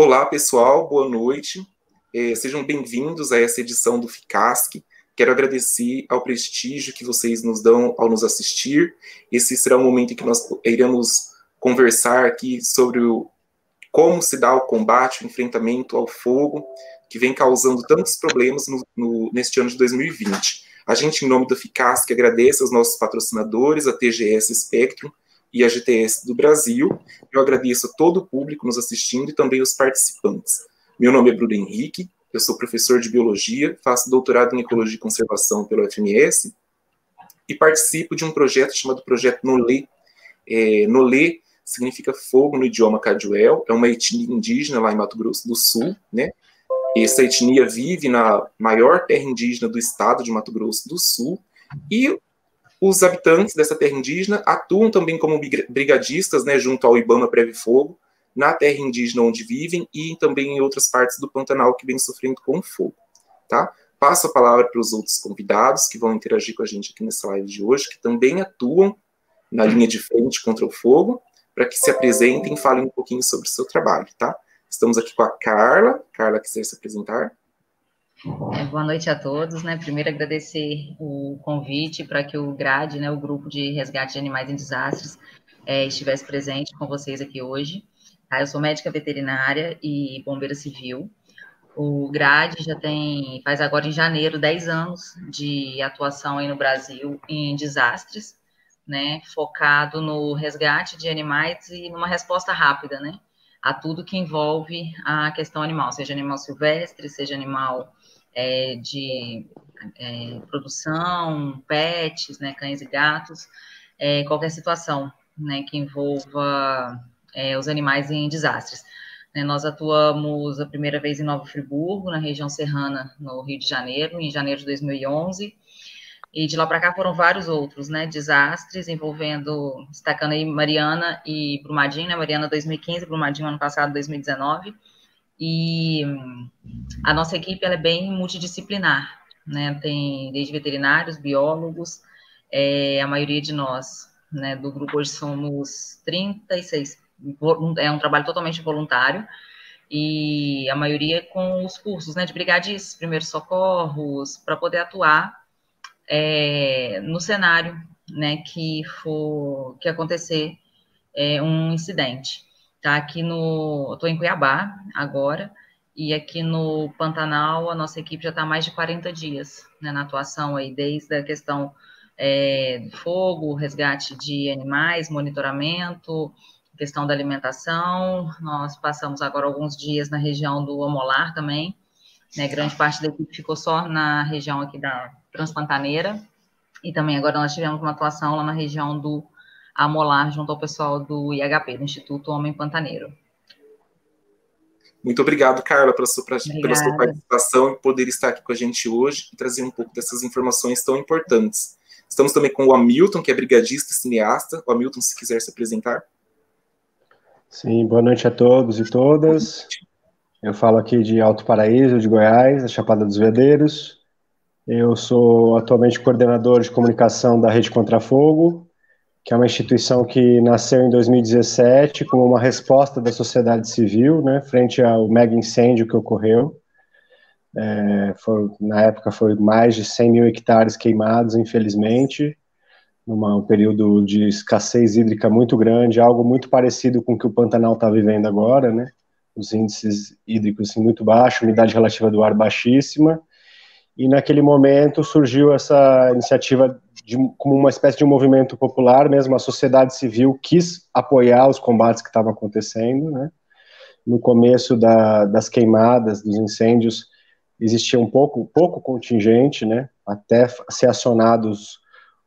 Olá, pessoal, boa noite. É, sejam bem-vindos a essa edição do FICASC. Quero agradecer ao prestígio que vocês nos dão ao nos assistir. Esse será o momento em que nós iremos conversar aqui sobre o, como se dá o combate, o enfrentamento ao fogo, que vem causando tantos problemas no, no, neste ano de 2020. A gente, em nome do FICASC, agradece aos nossos patrocinadores, a TGS Spectrum e a GTS do Brasil. Eu agradeço a todo o público nos assistindo e também os participantes. Meu nome é Bruno Henrique, eu sou professor de Biologia, faço doutorado em Ecologia e Conservação pelo FMS e participo de um projeto chamado Projeto Nolê. É, Nolê significa fogo no idioma Caduel, é uma etnia indígena lá em Mato Grosso do Sul, né? Essa etnia vive na maior terra indígena do estado de Mato Grosso do Sul e os habitantes dessa terra indígena atuam também como brigadistas, né, junto ao Ibama Preve Fogo, na terra indígena onde vivem e também em outras partes do Pantanal que vem sofrendo com o fogo, tá? Passo a palavra para os outros convidados que vão interagir com a gente aqui nessa live de hoje, que também atuam na linha de frente contra o fogo, para que se apresentem e falem um pouquinho sobre o seu trabalho, tá? Estamos aqui com a Carla. Carla, quiser se apresentar? É, boa noite a todos, né? Primeiro agradecer o convite para que o GRADE, né, o Grupo de Resgate de Animais em Desastres, é, estivesse presente com vocês aqui hoje. Tá? Eu sou médica veterinária e bombeira civil. O GRADE já tem, faz agora em janeiro, 10 anos de atuação aí no Brasil em desastres, né? Focado no resgate de animais e numa resposta rápida, né? A tudo que envolve a questão animal, seja animal silvestre, seja animal é, de é, produção, pets, né, cães e gatos, é, qualquer situação né, que envolva é, os animais em desastres. Né, nós atuamos a primeira vez em Nova Friburgo, na região serrana, no Rio de Janeiro, em janeiro de 2011, e de lá para cá foram vários outros, né, desastres envolvendo, destacando aí Mariana e Brumadinho, né, Mariana 2015, Brumadinho ano passado, 2019, e a nossa equipe é bem multidisciplinar, né? Tem desde veterinários, biólogos, é, a maioria de nós, né, do grupo hoje somos 36, é um trabalho totalmente voluntário, e a maioria com os cursos, né, de brigadistas, primeiros socorros, para poder atuar é, no cenário, né, que for, que acontecer é, um incidente tá aqui no. Estou em Cuiabá agora, e aqui no Pantanal a nossa equipe já está mais de 40 dias né, na atuação aí, desde a questão é, do fogo, resgate de animais, monitoramento, questão da alimentação. Nós passamos agora alguns dias na região do Amolar também. Né, grande parte da equipe ficou só na região aqui da Transpantaneira. E também agora nós tivemos uma atuação lá na região do a molar junto ao pessoal do IHP, do Instituto Homem Pantaneiro. Muito obrigado, Carla, pela sua, pela sua participação e poder estar aqui com a gente hoje e trazer um pouco dessas informações tão importantes. Estamos também com o Hamilton, que é brigadista e cineasta. O Hamilton, se quiser se apresentar. Sim, boa noite a todos e todas. Eu falo aqui de Alto Paraíso, de Goiás, da Chapada dos Veadeiros. Eu sou atualmente coordenador de comunicação da Rede Contrafogo, que é uma instituição que nasceu em 2017 como uma resposta da sociedade civil, né, frente ao mega incêndio que ocorreu. É, foi, na época foi mais de 100 mil hectares queimados, infelizmente, num período de escassez hídrica muito grande, algo muito parecido com o que o Pantanal está vivendo agora, né? Os índices hídricos assim, muito baixos, umidade relativa do ar baixíssima, e naquele momento surgiu essa iniciativa de, como uma espécie de um movimento popular, mesmo a sociedade civil quis apoiar os combates que estavam acontecendo, né? No começo da, das queimadas, dos incêndios, existia um pouco, pouco contingente, né? Até ser acionados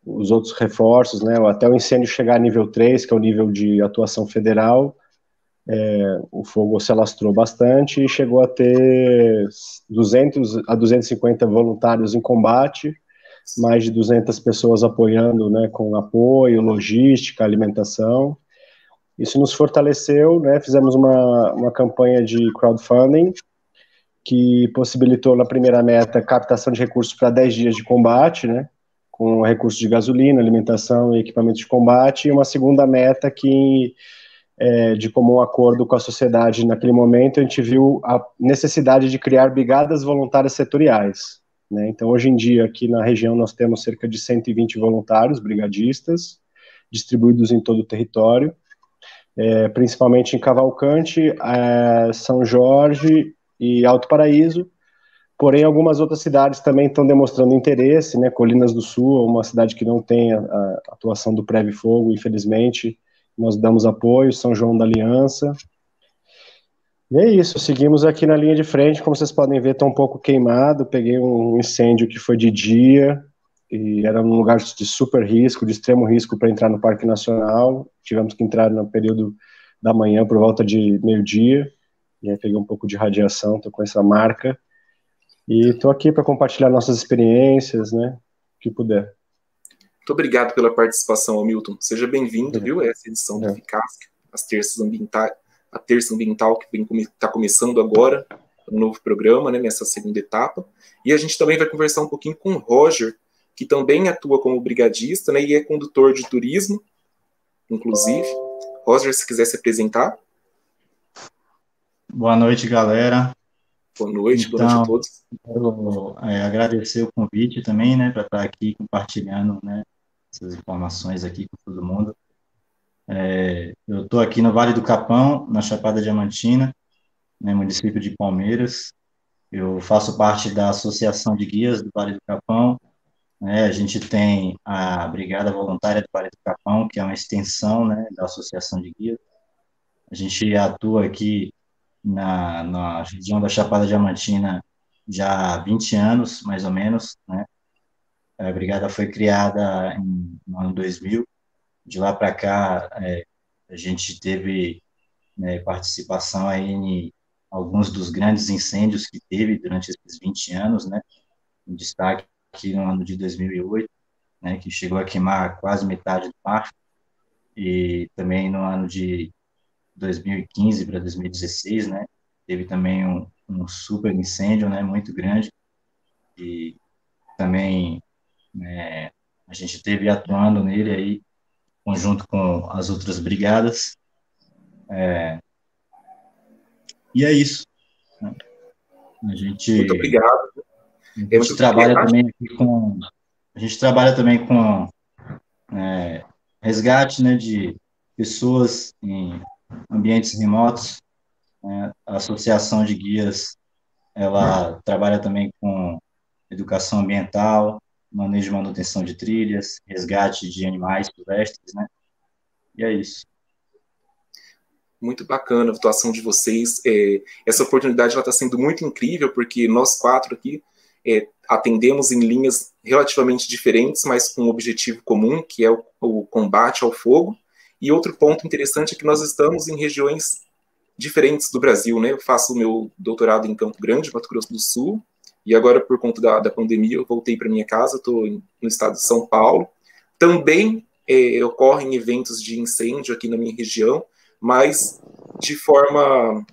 os outros reforços, né? Até o incêndio chegar a nível 3, que é o nível de atuação federal, é, o fogo se alastrou bastante e chegou a ter 200 a 250 voluntários em combate, mais de 200 pessoas apoiando, né, com apoio, logística, alimentação. Isso nos fortaleceu, né, fizemos uma, uma campanha de crowdfunding, que possibilitou na primeira meta captação de recursos para 10 dias de combate, né, com recursos de gasolina, alimentação e equipamentos de combate, e uma segunda meta que é, de comum acordo com a sociedade naquele momento, a gente viu a necessidade de criar brigadas voluntárias setoriais. Né? Então, hoje em dia, aqui na região, nós temos cerca de 120 voluntários, brigadistas, distribuídos em todo o território, é, principalmente em Cavalcante, é, São Jorge e Alto Paraíso, porém algumas outras cidades também estão demonstrando interesse, né, Colinas do Sul, uma cidade que não tem a, a atuação do Preve Fogo, infelizmente, nós damos apoio, São João da Aliança. E é isso, seguimos aqui na linha de frente, como vocês podem ver, está um pouco queimado, peguei um incêndio que foi de dia, e era um lugar de super risco, de extremo risco para entrar no Parque Nacional, tivemos que entrar no período da manhã, por volta de meio-dia, e aí peguei um pouco de radiação, estou com essa marca, e estou aqui para compartilhar nossas experiências, né, o que puder. Muito obrigado pela participação, Hamilton. Seja bem-vindo, viu? Essa edição do é. Eficácia, as terças ambientais, a terça ambiental que está começando agora, um novo programa, né, nessa segunda etapa. E a gente também vai conversar um pouquinho com o Roger, que também atua como brigadista, né, e é condutor de turismo, inclusive. Roger, se quiser se apresentar. Boa noite, galera. Boa noite, então, boa noite a então, todos. Quero é, agradecer o convite também, né, para estar aqui compartilhando, né, essas informações aqui com todo mundo. É, eu estou aqui no Vale do Capão, na Chapada Diamantina, né, município de Palmeiras. Eu faço parte da Associação de Guias do Vale do Capão. Né, a gente tem a Brigada Voluntária do Vale do Capão, que é uma extensão né, da Associação de Guias. A gente atua aqui na, na região da Chapada Diamantina já há 20 anos, mais ou menos, né? A brigada foi criada em, no ano 2000. De lá para cá, é, a gente teve né, participação aí em alguns dos grandes incêndios que teve durante esses 20 anos, né? Em destaque aqui no ano de 2008, né, que chegou a queimar quase metade do parque, e também no ano de 2015 para 2016, né? Teve também um, um super incêndio, né? Muito grande e também né, a gente teve atuando nele aí conjunto com as outras brigadas. É, e é isso. Né? A gente. Muito obrigado. A gente trabalha também com. A gente trabalha também com é, resgate né, de pessoas em ambientes remotos. Né? A Associação de Guias, ela trabalha também com educação ambiental, manejo e manutenção de trilhas, resgate de animais silvestres, né? E é isso. Muito bacana a atuação de vocês. É, essa oportunidade está sendo muito incrível, porque nós quatro aqui é, atendemos em linhas relativamente diferentes, mas com um objetivo comum, que é o, o combate ao fogo. E outro ponto interessante é que nós estamos em regiões diferentes do Brasil, né? Eu faço o meu doutorado em Campo Grande, Mato Grosso do Sul, e agora, por conta da, da pandemia, eu voltei para minha casa, estou no estado de São Paulo. Também é, ocorrem eventos de incêndio aqui na minha região, mas de forma,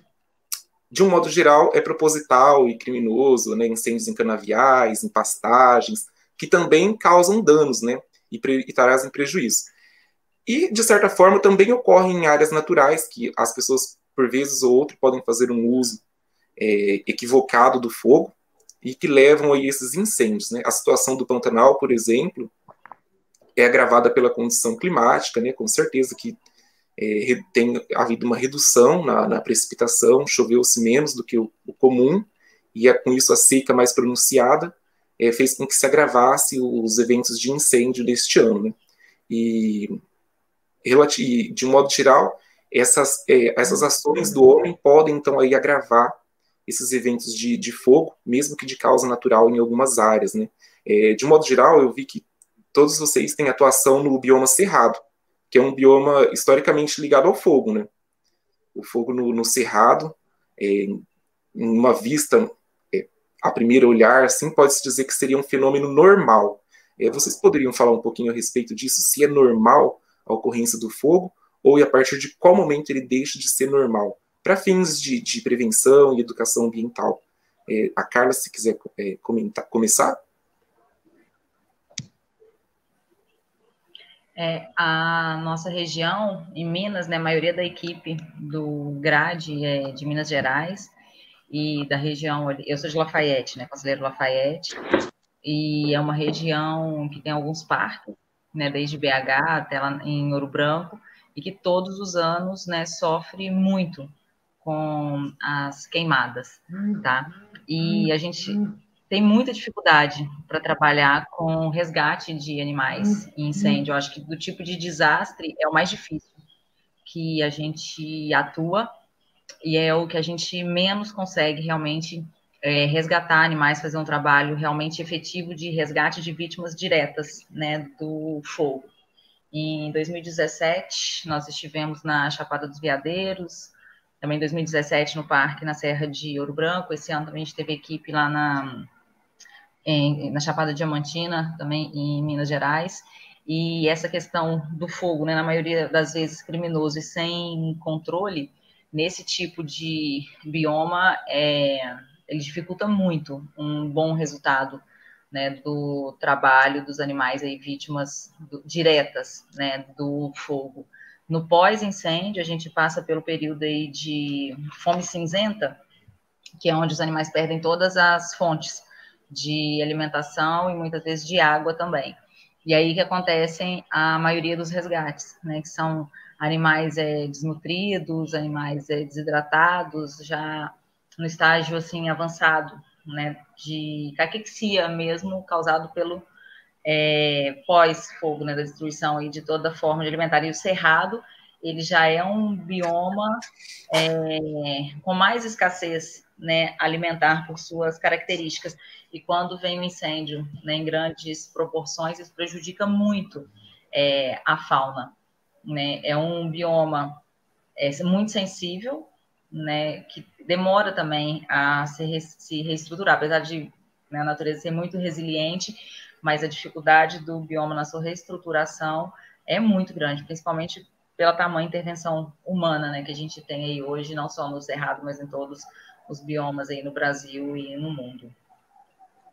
de um modo geral, é proposital e criminoso, né? Incêndios em canaviais, em pastagens, que também causam danos, né? E, pre, e trazem prejuízo. E, de certa forma, também ocorre em áreas naturais, que as pessoas, por vezes ou outra, podem fazer um uso é, equivocado do fogo e que levam a esses incêndios. Né? A situação do Pantanal, por exemplo, é agravada pela condição climática, né? com certeza que é, tem havido uma redução na, na precipitação, choveu-se menos do que o, o comum, e é, com isso a seca mais pronunciada é, fez com que se agravasse os eventos de incêndio deste ano. Né? E de modo geral, essas, é, essas ações do homem podem, então, aí agravar esses eventos de, de fogo, mesmo que de causa natural em algumas áreas. Né? É, de modo geral, eu vi que todos vocês têm atuação no bioma cerrado, que é um bioma historicamente ligado ao fogo. Né? O fogo no, no cerrado, é, em uma vista, é, a primeiro olhar, assim, pode-se dizer que seria um fenômeno normal. É, vocês poderiam falar um pouquinho a respeito disso, se é normal a ocorrência do fogo, ou a partir de qual momento ele deixa de ser normal, para fins de, de, prevenção e educação ambiental. É, a Carla, se quiser é, comentar, começar. É, a nossa região, em Minas, né, a maioria da equipe do GRADE é de Minas Gerais e da região, eu sou de Lafayette, né, Conselheiro Lafayette, e é uma região que tem alguns parques, né, desde BH até lá em Ouro Branco, e que todos os anos, né, sofre muito com as queimadas, tá? E a gente tem muita dificuldade para trabalhar com resgate de animais em incêndio. Eu acho que do tipo de desastre é o mais difícil que a gente atua e é o que a gente menos consegue realmente é, resgatar animais, fazer um trabalho realmente efetivo de resgate de vítimas diretas né, do fogo. Em 2017, nós estivemos na Chapada dos Veadeiros, também em 2017 no parque na Serra de Ouro Branco. Esse ano também a gente teve equipe lá na, em, na Chapada Diamantina, também em Minas Gerais. E essa questão do fogo, né, na maioria das vezes criminoso e sem controle, nesse tipo de bioma, é, ele dificulta muito um bom resultado né, do trabalho dos animais aí vítimas do, diretas né, do fogo. No pós-incêndio, a gente passa pelo período aí de fome cinzenta, que é onde os animais perdem todas as fontes de alimentação e muitas vezes de água também. E aí que acontecem a maioria dos resgates, né, que são animais é, desnutridos, animais é, desidratados, já no estágio assim avançado, né, de caquexia mesmo, causado pelo é, pós-fogo, né, da destruição aí de toda forma de alimentar. E o cerrado, ele já é um bioma é, com mais escassez né, alimentar por suas características. E quando vem o um incêndio né, em grandes proporções, isso prejudica muito é, a fauna. Né? É um bioma é, muito sensível, né, que demora também a se, se reestruturar, apesar de né, a natureza ser muito resiliente, mas a dificuldade do bioma na sua reestruturação é muito grande, principalmente pela tamanha intervenção humana né, que a gente tem aí hoje, não só no Cerrado, mas em todos os biomas aí no Brasil e no mundo.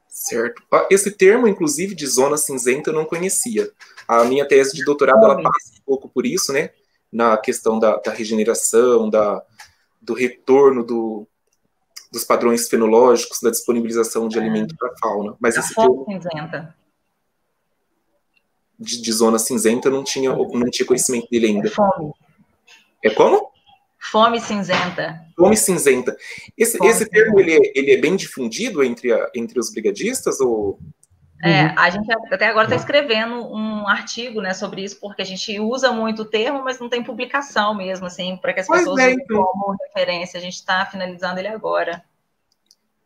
Certo. Ah, esse termo, inclusive, de zona cinzenta, eu não conhecia. A minha tese de doutorado, ela passa um pouco por isso, né? Na questão da, da regeneração, da, do retorno do, dos padrões fenológicos, da disponibilização de é. alimento para a fauna. Mas a esse termo... cinzenta. De, de, zona cinzenta, não tinha, não tinha conhecimento dele ainda. É fome. É como? Fome cinzenta. Fome cinzenta. Esse, Fome esse termo ele é, ele é bem difundido entre, a, entre os brigadistas ou é, uhum. a gente até agora está escrevendo um artigo né, sobre isso, porque a gente usa muito o termo, mas não tem publicação mesmo, assim, para que as pois pessoas é, então. como referência. A gente está finalizando ele agora.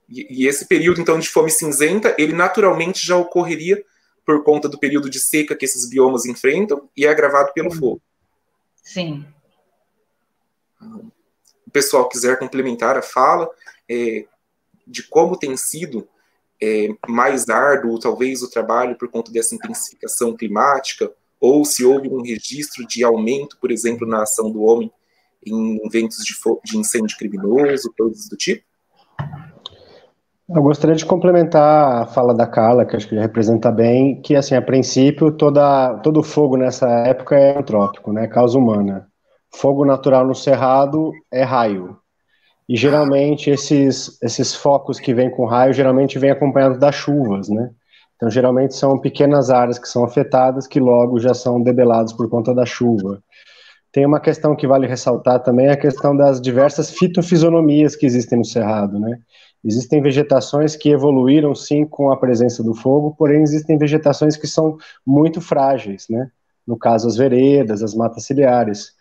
E, e, esse período, então, de fome cinzenta, ele naturalmente já ocorreria por conta do período de seca que esses biomas enfrentam e é agravado pelo fogo. Sim o pessoal quiser complementar a fala é, de como tem sido é, mais árduo, talvez, o trabalho por conta dessa intensificação climática, ou se houve um registro de aumento, por exemplo, na ação do homem em eventos de, de incêndio criminoso, coisas do tipo? Eu gostaria de complementar a fala da Carla, que acho que representa bem, que, assim, a princípio, toda, todo fogo nessa época é antrópico, né, causa humana. Fogo natural no cerrado é raio. E geralmente esses, esses focos que vêm com raio geralmente vêm acompanhados das chuvas, né? Então geralmente são pequenas áreas que são afetadas que logo já são debeladas por conta da chuva. Tem uma questão que vale ressaltar também, a questão das diversas fitofisionomias que existem no cerrado, né? Existem vegetações que evoluíram sim com a presença do fogo, porém existem vegetações que são muito frágeis, né? No caso as veredas, as matas ciliares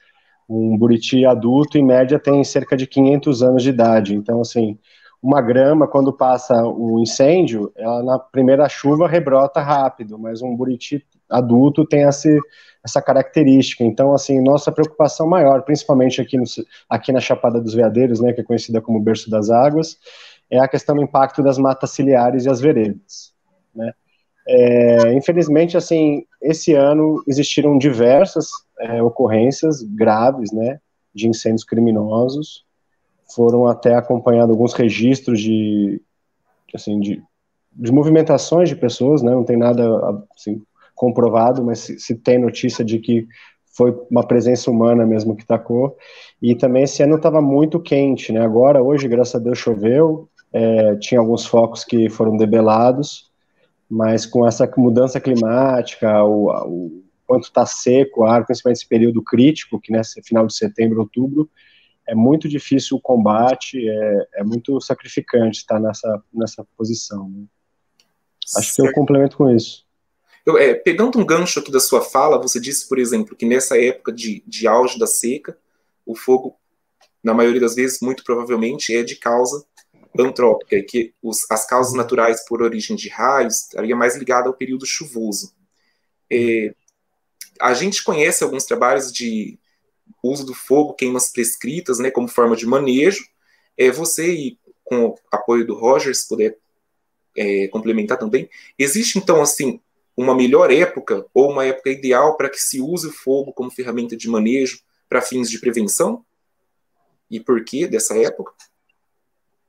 um buriti adulto, em média, tem cerca de 500 anos de idade. Então, assim, uma grama, quando passa o incêndio, ela na primeira chuva rebrota rápido, mas um buriti adulto tem essa, essa característica. Então, assim, nossa preocupação maior, principalmente aqui, no, aqui na Chapada dos Veadeiros, né, que é conhecida como berço das águas, é a questão do impacto das matas ciliares e as veredas, né. É, infelizmente, assim, esse ano existiram diversas é, ocorrências graves, né, de incêndios criminosos. Foram até acompanhados alguns registros de, assim, de, de movimentações de pessoas, né, não tem nada, assim, comprovado, mas se, se tem notícia de que foi uma presença humana mesmo que tacou. E também esse ano estava muito quente, né? Agora, hoje, graças a Deus, choveu, é, tinha alguns focos que foram debelados, mas com essa mudança climática, o, o quanto está seco o ar, principalmente esse período crítico, que nesse final de setembro, outubro, é muito difícil o combate, é, é muito sacrificante estar nessa, nessa posição. Né? Acho certo. que eu complemento com isso. Eu, é, pegando um gancho aqui da sua fala, você disse, por exemplo, que nessa época de, de auge da seca, o fogo, na maioria das vezes, muito provavelmente, é de causa antrópica, que os, as causas naturais por origem de raios estaria mais ligada ao período chuvoso. É, a gente conhece alguns trabalhos de uso do fogo, queimas prescritas, né, como forma de manejo. É, você, e com o apoio do Roger, se puder é, complementar também, existe então, assim, uma melhor época ou uma época ideal para que se use o fogo como ferramenta de manejo para fins de prevenção? E por que dessa época?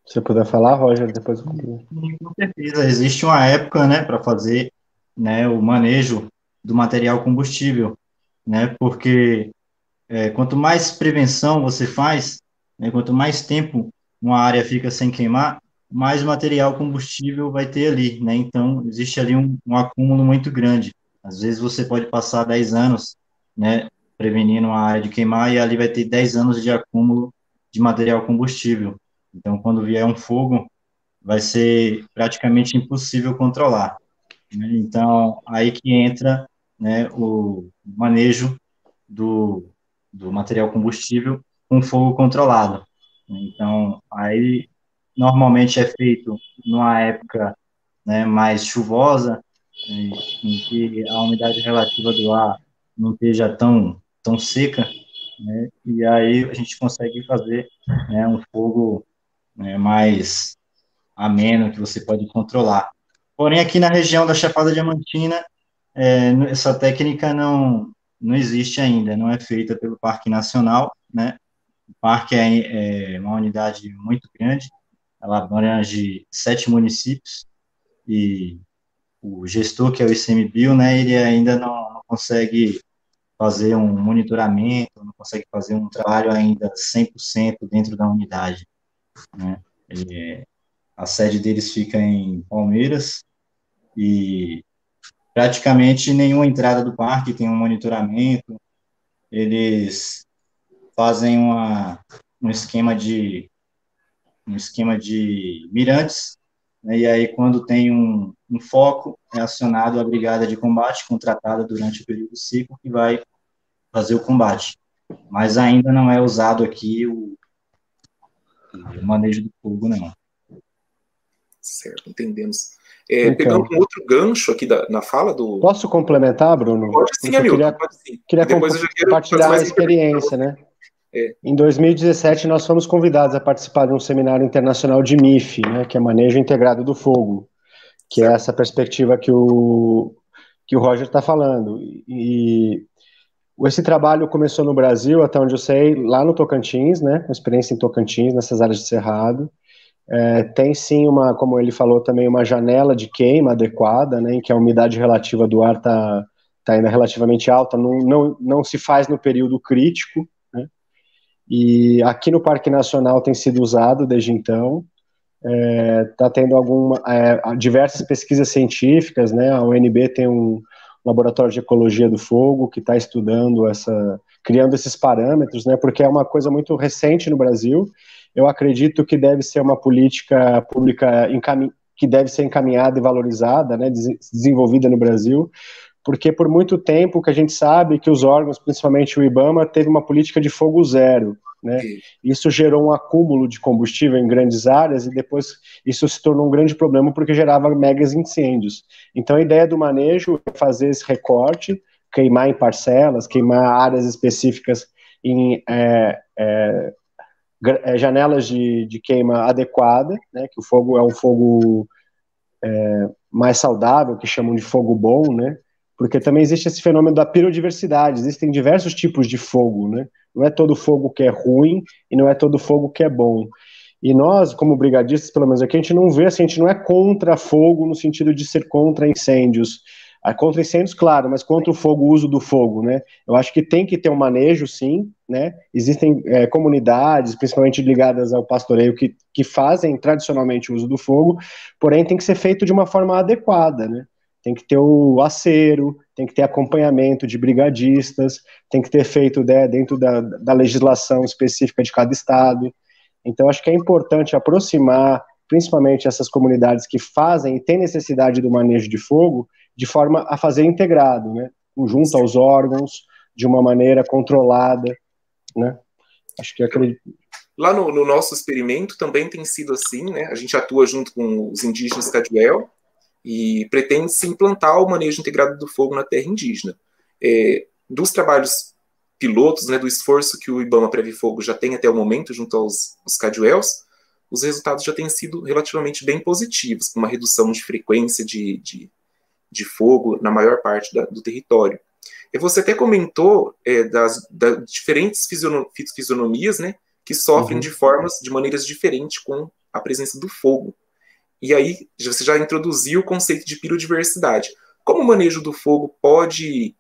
Se você puder falar, Roger, depois Com certeza, existe uma época, né, para fazer né, o manejo do material combustível, né, porque é, quanto mais prevenção você faz, né, quanto mais tempo uma área fica sem queimar, mais material combustível vai ter ali, né? Então, existe ali um, um acúmulo muito grande. Às vezes você pode passar 10 anos, né, prevenindo uma área de queimar e ali vai ter 10 anos de acúmulo de material combustível. Então, quando vier um fogo, vai ser praticamente impossível controlar. Né? Então, aí que entra né, o manejo do, do material combustível com fogo controlado. Então, aí normalmente é feito numa época né, mais chuvosa, né, em que a umidade relativa do ar não esteja tão, tão seca, né, e aí a gente consegue fazer né, um fogo né, mais ameno que você pode controlar. Porém, aqui na região da Chapada Diamantina, é, essa técnica não, não existe ainda, não é feita pelo Parque Nacional, né? O parque é, é uma unidade muito grande, ela abrange sete municípios e o gestor, que é o ICMBio, né, ele ainda não, não consegue fazer um monitoramento, não consegue fazer um trabalho ainda 100% dentro da unidade. Né? Ele, a sede deles fica em Palmeiras e praticamente nenhuma entrada do parque tem um monitoramento. Eles fazem uma, um esquema de um esquema de mirantes, né, e aí quando tem um, um, foco, é acionado a brigada de combate contratada durante o período ciclo que vai fazer o combate. Mas ainda não é usado aqui o, o manejo do fogo, não. Certo, entendemos. É, então, pegando um outro gancho aqui da, na fala do. Posso complementar, Bruno? Pode sim, amigo. Queria, pode sim. queria compartilhar a experiência, né? É. Em 2017, nós fomos convidados a participar de um seminário internacional de MIF, né, que é Manejo Integrado do Fogo, que é certo. é essa perspectiva que o, que o Roger está falando. E esse trabalho começou no Brasil, até onde eu sei, lá no Tocantins, né, uma experiência em Tocantins, nessas áreas de cerrado. É, tem sim uma, como ele falou também, uma janela de queima adequada, né, em que a umidade relativa do ar está tá ainda relativamente alta, não, não, não se faz no período crítico, e aqui no Parque Nacional tem sido usado desde então. Está é, tá tendo alguma, é, diversas pesquisas científicas, né? A UNB tem um laboratório de ecologia do fogo que está estudando essa, criando esses parâmetros, né? Porque é uma coisa muito recente no Brasil. Eu acredito que deve ser uma política pública que deve ser encaminhada e valorizada, né? Desenvolvida no Brasil, porque por muito tempo que a gente sabe que os órgãos, principalmente o IBAMA, teve uma política de fogo zero. Né? Isso gerou um acúmulo de combustível em grandes áreas e depois isso se tornou um grande problema porque gerava megas incêndios. Então a ideia do manejo é fazer esse recorte, queimar em parcelas, queimar áreas específicas em é, é, janelas de, de, queima adequada, né? que o fogo é um fogo é, mais saudável, que chamam de fogo bom, né? porque também existe esse fenômeno da pirodiversidade, existem diversos tipos de fogo, né? Não é todo fogo que é ruim e não é todo fogo que é bom. E nós, como brigadistas, pelo menos aqui, a gente não vê assim, a gente não é contra fogo no sentido de ser contra incêndios. Contra incêndios, claro, mas contra o fogo, o uso do fogo, né? Eu acho que tem que ter um manejo, sim, né? Existem é, comunidades, principalmente ligadas ao pastoreio, que, que fazem tradicionalmente o uso do fogo, porém tem que ser feito de uma forma adequada, né? Tem que ter o acero, tem que ter acompanhamento de brigadistas, tem que ter feito né, dentro da, da legislação específica de cada estado. Então, acho que é importante aproximar, principalmente essas comunidades que fazem e têm necessidade do manejo de fogo, de forma a fazer integrado, né? Junto aos órgãos, de uma maneira controlada, né? Acho que acredito. Lá no, no, nosso experimento também tem sido assim, né? A gente atua junto com os indígenas Caduel e pretende se implantar o manejo integrado do fogo na terra indígena. É, dos trabalhos pilotos, né, do esforço que o IBAMA Preve Fogo já tem até o momento junto aos, aos Caduels, os resultados já têm sido relativamente bem positivos, com uma redução de frequência de, de, de fogo na maior parte da, do território. E você até comentou é, das, das, diferentes fisionomias né, que sofrem uhum. de formas, de maneiras diferentes com a presença do fogo. E aí você já introduziu o conceito de pirodiversidade. Como o manejo do fogo pode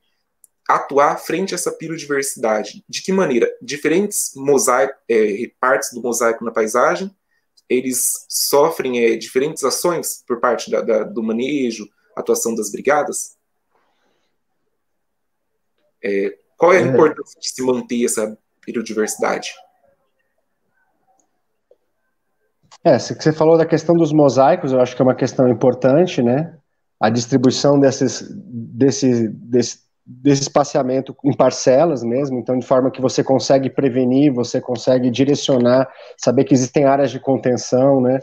atuar frente a essa pirodiversidade? De que maneira? Diferentes mosaico, é, partes do mosaico na paisagem, eles sofrem é, diferentes ações por parte da, da, do manejo, atuação das brigadas? É, qual é a é. importância de se manter essa biodiversidade? É, você falou da questão dos mosaicos, eu acho que é uma questão importante, né? A distribuição desses, desse, desse, desse espaciamento em parcelas mesmo, então de forma que você consegue prevenir, você consegue direcionar, saber que existem áreas de contenção, né?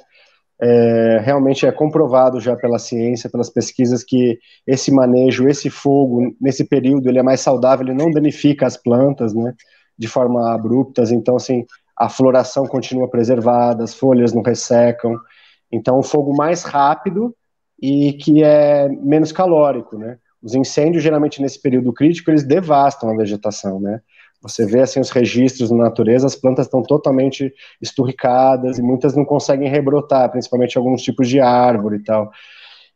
É, realmente é comprovado já pela ciência, pelas pesquisas, que esse manejo, esse fogo, nesse período, ele é mais saudável, ele não danifica as plantas, né, de forma abruptas, então, assim, a floração continua preservada, as folhas não ressecam, então, um fogo mais rápido e que é menos calórico, né, os incêndios, geralmente, nesse período crítico, eles devastam a vegetação, né, você vê assim os registros na natureza, as plantas estão totalmente esturricadas e muitas não conseguem rebrotar, principalmente alguns tipos de árvore e tal.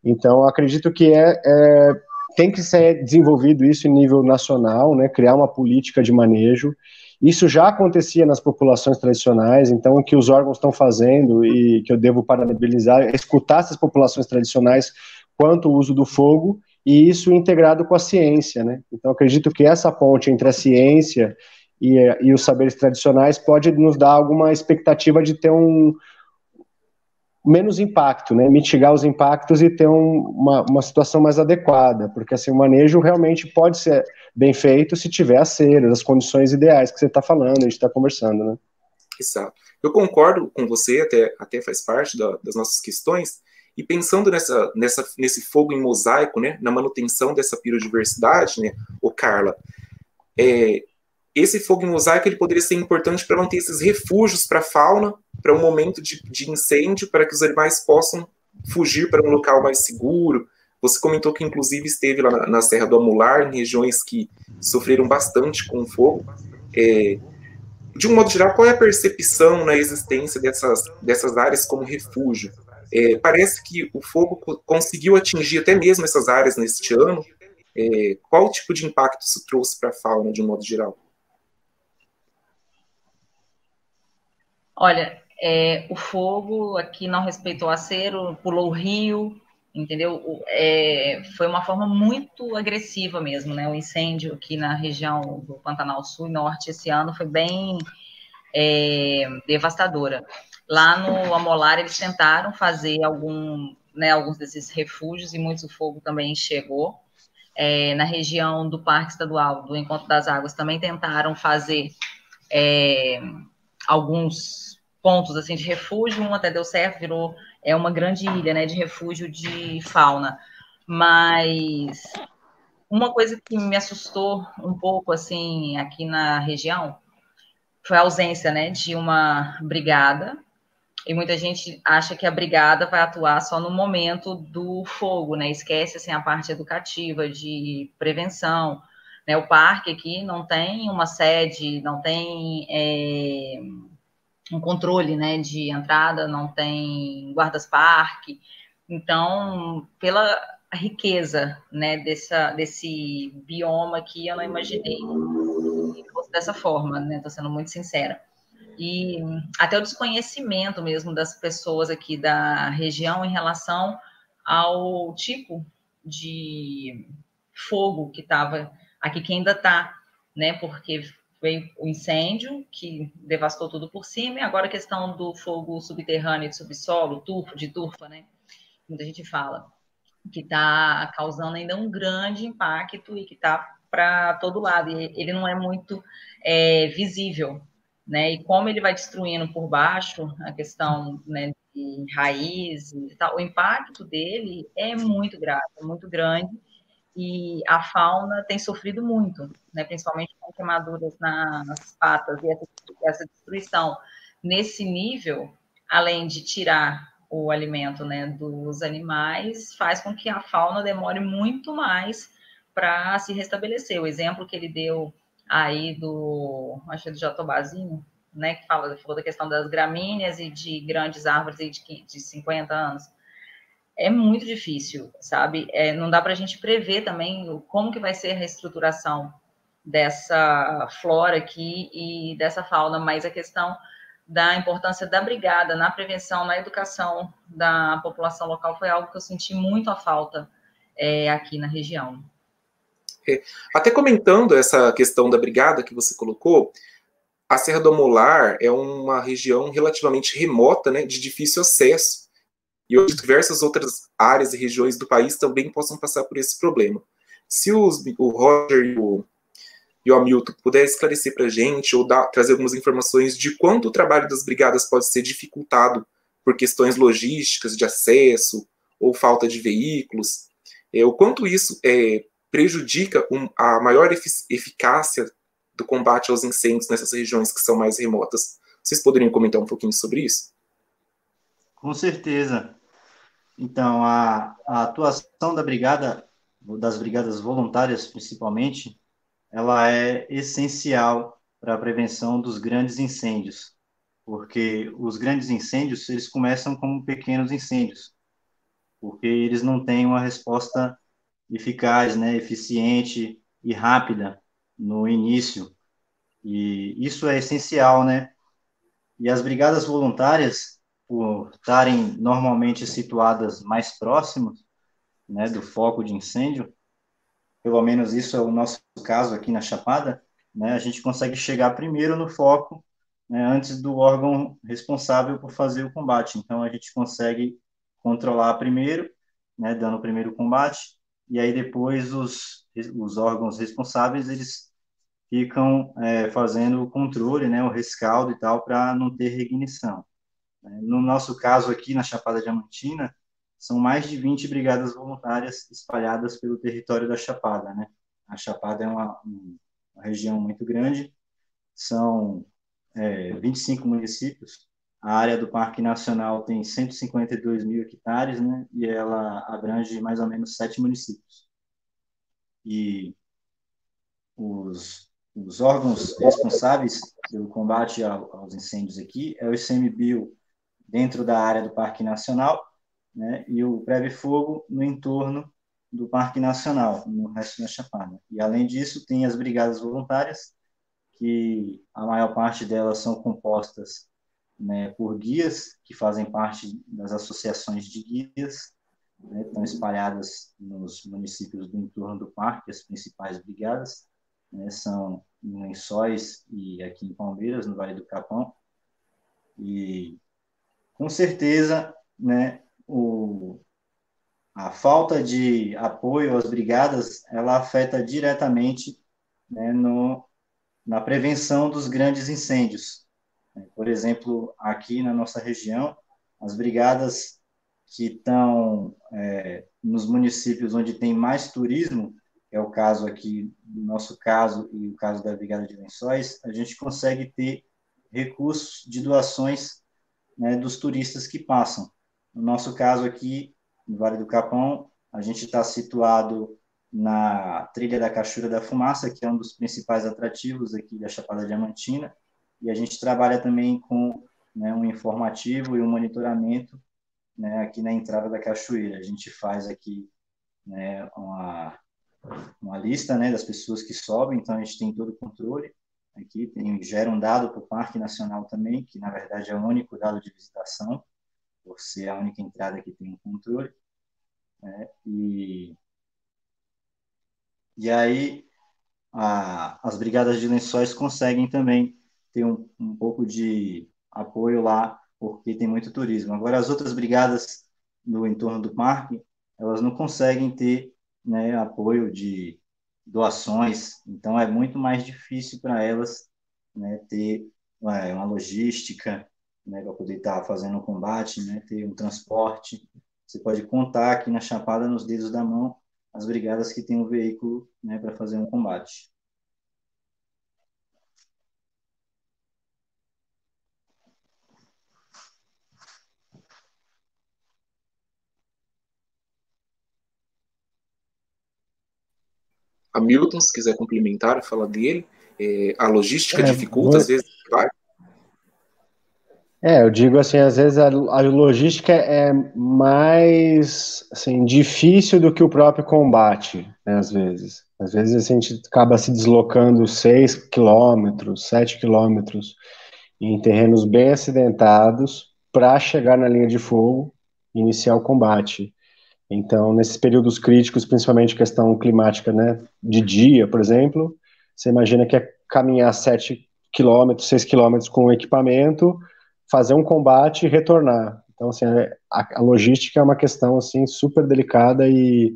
Então, acredito que é, é, tem que ser desenvolvido isso em nível nacional, né, criar uma política de manejo. Isso já acontecia nas populações tradicionais, então o que os órgãos estão fazendo e que eu devo parabenizar é escutar essas populações tradicionais quanto o uso do fogo e isso integrado com a ciência, né? Então, acredito que essa ponte entre a ciência e, e os saberes tradicionais pode nos dar alguma expectativa de ter um menos impacto, né? Mitigar os impactos e ter um, uma, uma situação mais adequada, porque assim o manejo realmente pode ser bem feito se tiver a ser as condições ideais que você está falando, a gente está conversando, né? Exato. Eu concordo com você, até, até faz parte da, das nossas questões, e pensando nessa, nessa, nesse fogo em mosaico, né, na manutenção dessa biodiversidade, né, o Carla, é, esse fogo em mosaico ele poderia ser importante para manter esses refúgios para a fauna, para um momento de, de incêndio, para que os animais possam fugir para um local mais seguro. Você comentou que inclusive esteve lá na, na Serra do Amular, em regiões que sofreram bastante com o fogo. É, de um modo geral, qual é a percepção na existência dessas, dessas áreas como refúgio? É, parece que o fogo conseguiu atingir até mesmo essas áreas neste ano. É, qual tipo de impacto isso trouxe para a fauna, de um modo geral? Olha, é, o fogo aqui não respeitou o acero, pulou o rio, entendeu? É, foi uma forma muito agressiva mesmo, né? O incêndio aqui na região do Pantanal Sul e Norte esse ano foi bem é, devastadora. Lá no Amolar, eles tentaram fazer algum, né, alguns desses refúgios e muito fogo também chegou. É, na região do Parque Estadual do Encontro das Águas também tentaram fazer é, alguns pontos assim de refúgio, um até deu certo, virou é uma grande ilha, né, de refúgio de fauna. Mas uma coisa que me assustou um pouco assim aqui na região foi a ausência, né, de uma brigada e muita gente acha que a brigada vai atuar só no momento do fogo, né? Esquece assim, a parte educativa, de prevenção. Né? O parque aqui não tem uma sede, não tem é, um controle né, de entrada, não tem guardas-parque. Então, pela riqueza, né, dessa, desse bioma que eu não imaginei dessa forma, né, estou sendo muito sincera. E até o desconhecimento mesmo das pessoas aqui da região em relação ao tipo de fogo que estava aqui, que ainda está, né, porque veio o incêndio que devastou tudo por cima, e agora a questão do fogo subterrâneo de subsolo, turfo, de turfa, né, muita gente fala que está causando ainda um grande impacto e que está para todo lado. E ele não é muito é, visível, né? E como ele vai destruindo por baixo a questão né, de raiz e tal, o impacto dele é muito grave, é muito grande. E a fauna tem sofrido muito, né? principalmente com queimaduras nas patas e essa, essa destruição. Nesse nível, além de tirar o alimento né, dos animais faz com que a fauna demore muito mais para se restabelecer. O exemplo que ele deu aí do, acho que do jatobazinho, né, que fala, falou da questão das gramíneas e de grandes árvores de, de 50 anos. É muito difícil, sabe? É, não dá para a gente prever também como que vai ser a reestruturação dessa flora aqui e dessa fauna, mas a questão da importância da brigada na prevenção, na educação da população local foi algo que eu senti muito a falta é, aqui na região. É, até comentando essa questão da brigada que você colocou, a Serra do Amolar é uma região relativamente remota, né, de difícil acesso, e hoje diversas outras áreas e regiões do país também possam passar por esse problema. Se os, o Roger e o e o Hamilton puder esclarecer para a gente ou dar, trazer algumas informações de quanto o trabalho das brigadas pode ser dificultado por questões logísticas, de acesso ou falta de veículos, é, o quanto isso é, prejudica a maior efic eficácia do combate aos incêndios nessas regiões que são mais remotas. Vocês poderiam comentar um pouquinho sobre isso? Com certeza. Então, a, a atuação da brigada, das brigadas voluntárias principalmente, ela é essencial para a prevenção dos grandes incêndios, porque os grandes incêndios eles começam como pequenos incêndios, porque eles não têm uma resposta eficaz, né, eficiente e rápida no início. E isso é essencial, né? E as brigadas voluntárias, por estarem normalmente situadas mais próximas, né, do foco de incêndio, pelo menos isso é o nosso caso aqui na Chapada, né, a gente consegue chegar primeiro no foco, né, antes do órgão responsável por fazer o combate. Então, a gente consegue controlar primeiro, né, dando o primeiro combate, e aí depois os, os órgãos responsáveis, eles ficam é, fazendo o controle, né, o rescaldo e tal, para não ter reignição. No nosso caso aqui na Chapada Diamantina, são mais de 20 brigadas voluntárias espalhadas pelo território da Chapada, né? A Chapada é uma, uma região muito grande, são é, 25 municípios, a área do Parque Nacional tem 152 mil hectares, né? E ela abrange mais ou menos sete municípios. E os, os órgãos responsáveis pelo combate aos incêndios aqui é o ICMBio dentro da área do Parque Nacional né, e o Breve Fogo no entorno do Parque Nacional, no resto da Chapada. E, além disso, tem as brigadas voluntárias, que a maior parte delas são compostas né, por guias, que fazem parte das associações de guias, né, estão espalhadas nos municípios do entorno do parque, as principais brigadas, né, são em Lençóis e aqui em Palmeiras, no Vale do Capão. E, com certeza, né, o, a falta de apoio às brigadas ela afeta diretamente né, no, na prevenção dos grandes incêndios. Por exemplo, aqui na nossa região, as brigadas que estão é, nos municípios onde tem mais turismo, é o caso aqui, no nosso caso e o caso da Brigada de Lençóis, a gente consegue ter recursos de doações né, dos turistas que passam. No nosso caso aqui, no Vale do Capão, a gente está situado na trilha da Cachoeira da Fumaça, que é um dos principais atrativos aqui da Chapada Diamantina, e a gente trabalha também com né, um informativo e um monitoramento né, aqui na entrada da cachoeira. A gente faz aqui né, uma, uma lista né, das pessoas que sobem, então a gente tem todo o controle. Aqui tem, gera um dado para o Parque Nacional também, que na verdade é o único dado de visitação, por ser a única entrada que tem um controle. Né, e, e aí a, as brigadas de lençóis conseguem também ter um, um pouco de apoio lá, porque tem muito turismo. Agora, as outras brigadas no entorno do parque, elas não conseguem ter né, apoio de doações, então é muito mais difícil para elas né, ter é, uma logística né, para poder estar tá fazendo um combate, né, ter um transporte. Você pode contar aqui na Chapada, nos dedos da mão, as brigadas que têm um veículo né, para fazer um combate. Hamilton, se quiser complementar, fala dele. É, a logística é, dificulta, às vezes, vai. É, eu digo assim, às vezes a, a, logística é mais assim, difícil do que o próprio combate, né, às vezes. Às vezes a gente acaba se deslocando 6 quilômetros, 7 quilômetros em terrenos bem acidentados para chegar na linha de fogo e iniciar o combate. Então, nesses períodos críticos, principalmente questão climática, né, de dia, por exemplo, você imagina que é caminhar 7 quilômetros, 6 quilômetros com equipamento, fazer um combate e retornar. Então, assim, a, a, logística é uma questão, assim, super delicada e,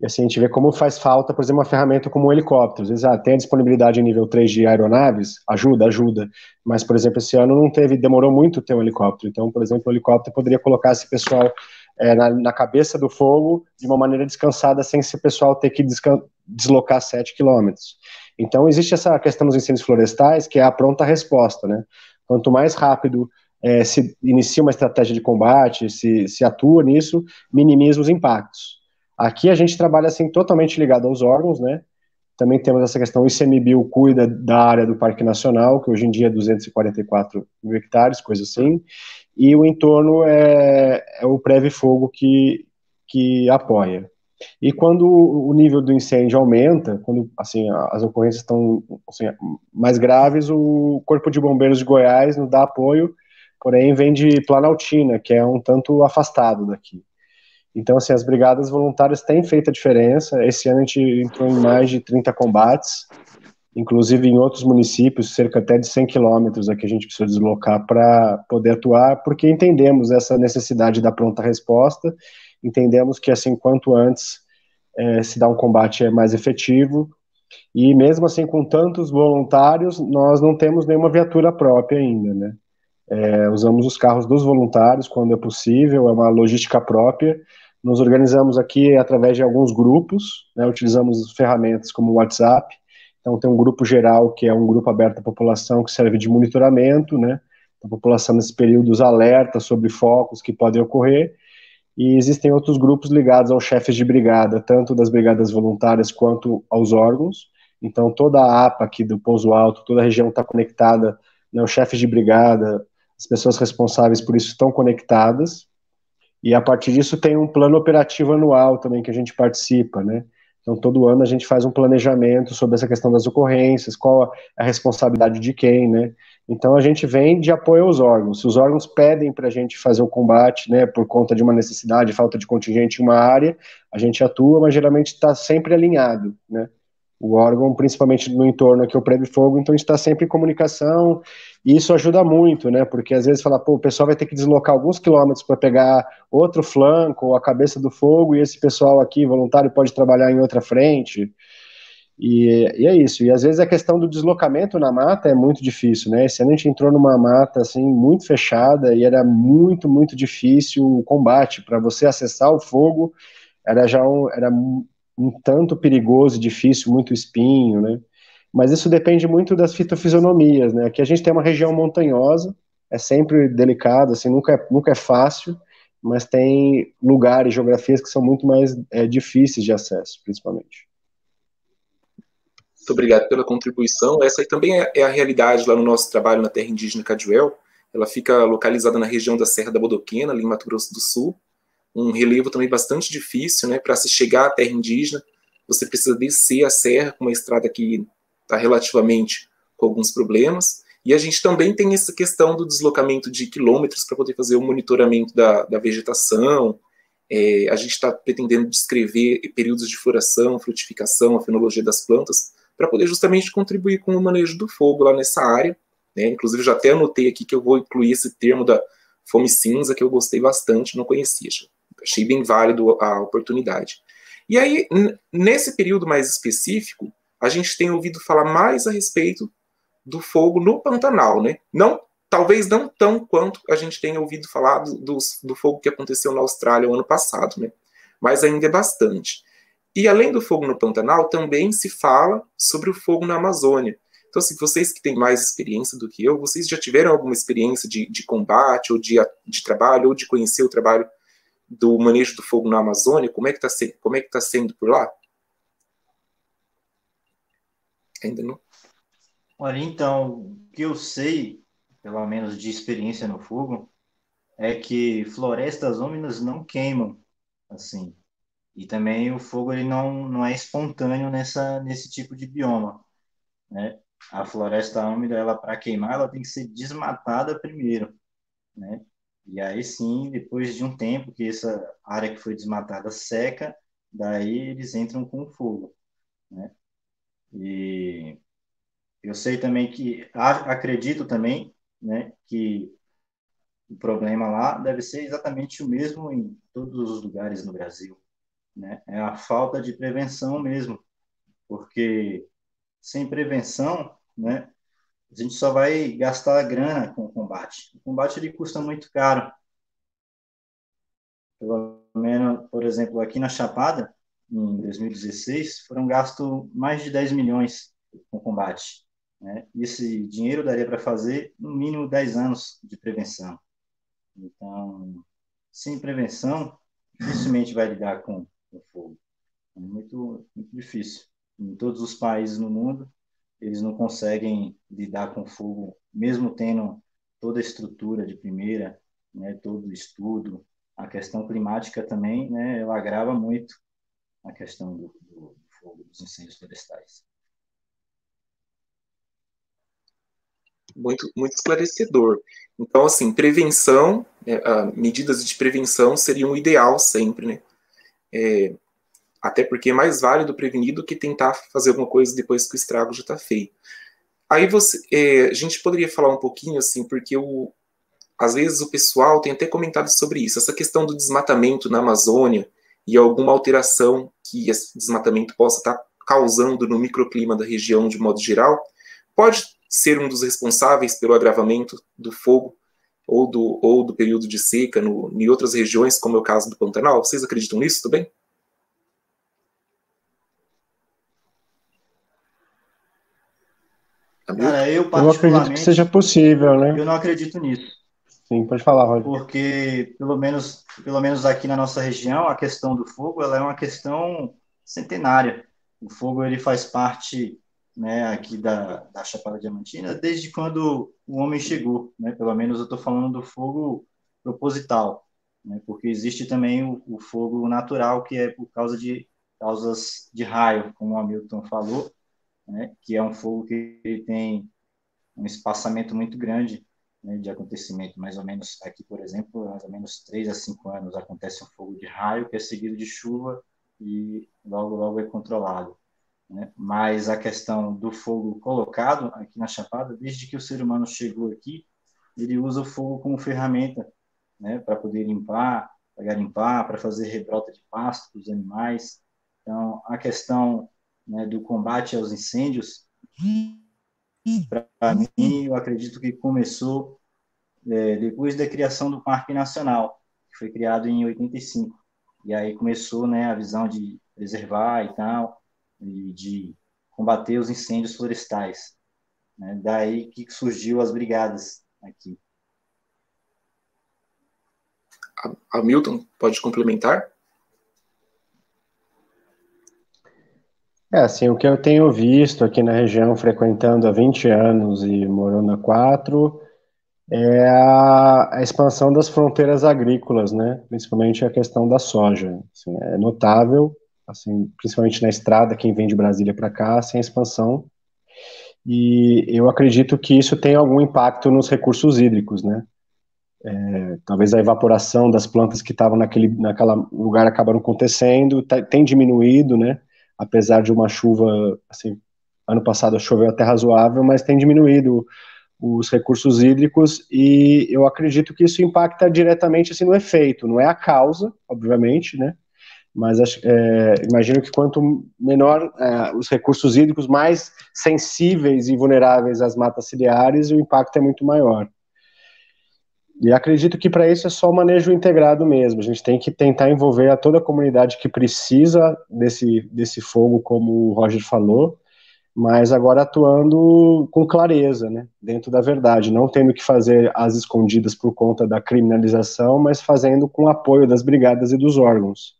e, assim, a gente vê como faz falta, por exemplo, uma ferramenta como um helicóptero. Às vezes, ah, tem a disponibilidade em nível 3 de aeronaves, ajuda, ajuda. Mas, por exemplo, esse ano não teve, demorou muito ter um helicóptero. Então, por exemplo, o helicóptero poderia colocar esse pessoal é, na, na, cabeça do fogo de uma maneira descansada, sem esse pessoal ter que deslocar 7 quilômetros. Então, existe essa questão dos incêndios florestais, que é a pronta resposta, né? Quanto mais rápido é, se inicia uma estratégia de combate, se, se atua nisso, minimiza os impactos. Aqui a gente trabalha assim totalmente ligado aos órgãos, né? Também temos essa questão, o ICMBio cuida da área do Parque Nacional, que hoje em dia é 244 mil hectares, coisa assim, e o entorno é, é o Preve Fogo que, que apoia. E quando o nível do incêndio aumenta, quando assim as ocorrências estão assim, mais graves, o Corpo de Bombeiros de Goiás nos dá apoio, porém vem de Planaltina, que é um tanto afastado daqui. Então, assim, as brigadas voluntárias têm feito a diferença. Esse ano a gente entrou em mais de 30 combates, inclusive em outros municípios, cerca até de 100 quilômetros aqui a gente precisa deslocar para poder atuar, porque entendemos essa necessidade da pronta resposta, entendemos que assim quanto antes é, se dá um combate é mais efetivo, e mesmo assim com tantos voluntários, nós não temos nenhuma viatura própria ainda, né? É, usamos os carros dos voluntários quando é possível, é uma logística própria. Nos organizamos aqui através de alguns grupos, né, utilizamos ferramentas como o WhatsApp, então, tem um grupo geral, que é um grupo aberto à população, que serve de monitoramento, né? A população, nesses períodos, alerta sobre focos que podem ocorrer. E existem outros grupos ligados aos chefes de brigada, tanto das brigadas voluntárias quanto aos órgãos. Então, toda a APA aqui do Pouso Alto, toda a região está conectada, né, os chefes de brigada, as pessoas responsáveis por isso estão conectadas. E a partir disso tem um plano operativo anual também que a gente participa, né? Então, todo ano a gente faz um planejamento sobre essa questão das ocorrências, qual a responsabilidade de quem, né? Então, a gente vem de apoio aos órgãos. Se os órgãos pedem para a gente fazer o combate, né, por conta de uma necessidade, falta de contingente em uma área, a gente atua, mas geralmente está sempre alinhado, né? O órgão, principalmente no entorno aqui, o Prévio Fogo, então está sempre em comunicação, e isso ajuda muito, né, porque às vezes fala, pô, o pessoal vai ter que deslocar alguns quilômetros para pegar outro flanco, ou a cabeça do fogo, e esse pessoal aqui, voluntário, pode trabalhar em outra frente, e, e, é isso, e às vezes a questão do deslocamento na mata é muito difícil, né, esse ano a gente entrou numa mata, assim, muito fechada, e era muito, muito difícil o combate, para você acessar o fogo, era já um, era um tanto perigoso, difícil, muito espinho, né? Mas isso depende muito das fitofisionomias, né? Aqui a gente tem uma região montanhosa, é sempre delicado, assim, nunca é, nunca é fácil, mas tem lugares, geografias que são muito mais é, difíceis de acesso, principalmente. Muito obrigado pela contribuição. Essa também é, é a realidade lá no nosso trabalho na terra indígena Caduel. Ela fica localizada na região da Serra da Bodoquena, ali em Mato Grosso do Sul. Um relevo também bastante difícil, né? Para se chegar à terra indígena, você precisa descer a serra com uma estrada que está relativamente com alguns problemas. E a gente também tem essa questão do deslocamento de quilômetros para poder fazer o monitoramento da, da vegetação. É, a gente está pretendendo descrever períodos de floração, frutificação, a fenologia das plantas, para poder justamente contribuir com o manejo do fogo lá nessa área. Né? Inclusive, já até anotei aqui que eu vou incluir esse termo da fome cinza, que eu gostei bastante, não conhecia. Achei bem válido a oportunidade. E aí, nesse período mais específico, a gente tem ouvido falar mais a respeito do fogo no Pantanal, né? Não, talvez não tão quanto a gente tenha ouvido falar do, do, do fogo que aconteceu na Austrália o ano passado, né? Mas ainda é bastante. E além do fogo no Pantanal, também se fala sobre o fogo na Amazônia. Então, se assim, vocês que têm mais experiência do que eu, vocês já tiveram alguma experiência de, de combate, ou de, de trabalho, ou de conhecer o trabalho do manejo do fogo na Amazônia? Como é que está como é que tá sendo por lá? Ainda não. Olha, então, o que eu sei, pelo menos de experiência no fogo, é que florestas úmidas não queimam, assim. E também o fogo ele não, não é espontâneo nessa, nesse tipo de bioma, né? A floresta úmida, ela para queimar, ela tem que ser desmatada primeiro, né? E aí sim, depois de um tempo que essa área que foi desmatada seca, daí eles entram com fogo, né? E eu sei também que, acredito também, né, que o problema lá deve ser exatamente o mesmo em todos os lugares no Brasil, né? É a falta de prevenção mesmo, porque sem prevenção, né, a gente só vai gastar grana com o combate. O combate ele custa muito caro. Pelo menos, por exemplo, aqui na Chapada, em 2016, foram gastos mais de 10 milhões com combate. Né? Esse dinheiro daria para fazer no mínimo 10 anos de prevenção. Então, sem prevenção, dificilmente vai lidar com o fogo. É muito, muito difícil. Em todos os países no mundo, eles não conseguem lidar com fogo, mesmo tendo toda a estrutura de primeira, né, todo o estudo. A questão climática também, né, ela agrava muito a questão do, do fogo, dos incêndios florestais. muito, muito esclarecedor. Então, assim, prevenção, né, medidas de prevenção seriam o ideal sempre, né? É, até porque é mais válido prevenir do que tentar fazer alguma coisa depois que o estrago já está feito. Aí você, é, a gente poderia falar um pouquinho, assim, porque o, às vezes o pessoal tem até comentado sobre isso, essa questão do desmatamento na Amazônia e alguma alteração que esse desmatamento possa estar tá causando no microclima da região de modo geral, pode ser um dos responsáveis pelo agravamento do fogo ou do, ou do período de seca no, em outras regiões, como é o caso do Pantanal? Vocês acreditam nisso também? Cara, eu, eu acredito que seja possível, né? Eu não acredito nisso. Sim, pode falar, Roger. Porque, pelo menos, pelo menos aqui na nossa região, a questão do fogo ela é uma questão centenária. O fogo ele faz parte né, aqui da, da Chapada Diamantina desde quando o homem chegou, né? Pelo menos eu estou falando do fogo proposital, né? Porque existe também o, o, fogo natural que é por causa de causas de raio, como o Hamilton falou, né? Que é um fogo que tem um espaçamento muito grande né, de acontecimento, mais ou menos aqui, por exemplo, mais ou menos 3 a 5 anos acontece um fogo de raio que é seguido de chuva e logo logo é controlado. Né? Mas a questão do fogo colocado aqui na Chapada, desde que o ser humano chegou aqui, ele usa o fogo como ferramenta né? para poder limpar, para garimpar, para fazer rebrota de pasto para os animais. Então, a questão né, do combate aos incêndios, para mim, eu acredito que começou é, depois da criação do Parque Nacional, que foi criado em 85. E aí começou né, a visão de preservar e tal e de combater os incêndios florestais. Né? Daí que surgiu as brigadas aqui. Hamilton, pode complementar? É, assim, o que eu tenho visto aqui na região, frequentando há 20 anos e morando há 4, é a, a, expansão das fronteiras agrícolas, né? Principalmente a questão da soja. Assim, é notável, assim, principalmente na estrada, quem vem de Brasília para cá, sem expansão. E eu acredito que isso tem algum impacto nos recursos hídricos, né? É, talvez a evaporação das plantas que estavam naquele naquela lugar acabaram acontecendo, tá, tem diminuído, né? Apesar de uma chuva, assim, ano passado choveu até razoável, mas tem diminuído os recursos hídricos e eu acredito que isso impacta diretamente assim no efeito, não é a causa, obviamente, né? Mas é, imagino que quanto menor é, os recursos hídricos, mais sensíveis e vulneráveis às matas ciliares, o impacto é muito maior. E acredito que para isso é só o manejo integrado mesmo. A gente tem que tentar envolver a toda a comunidade que precisa desse, desse fogo, como o Roger falou, mas agora atuando com clareza, né, dentro da verdade, não tendo que fazer as escondidas por conta da criminalização, mas fazendo com apoio das brigadas e dos órgãos.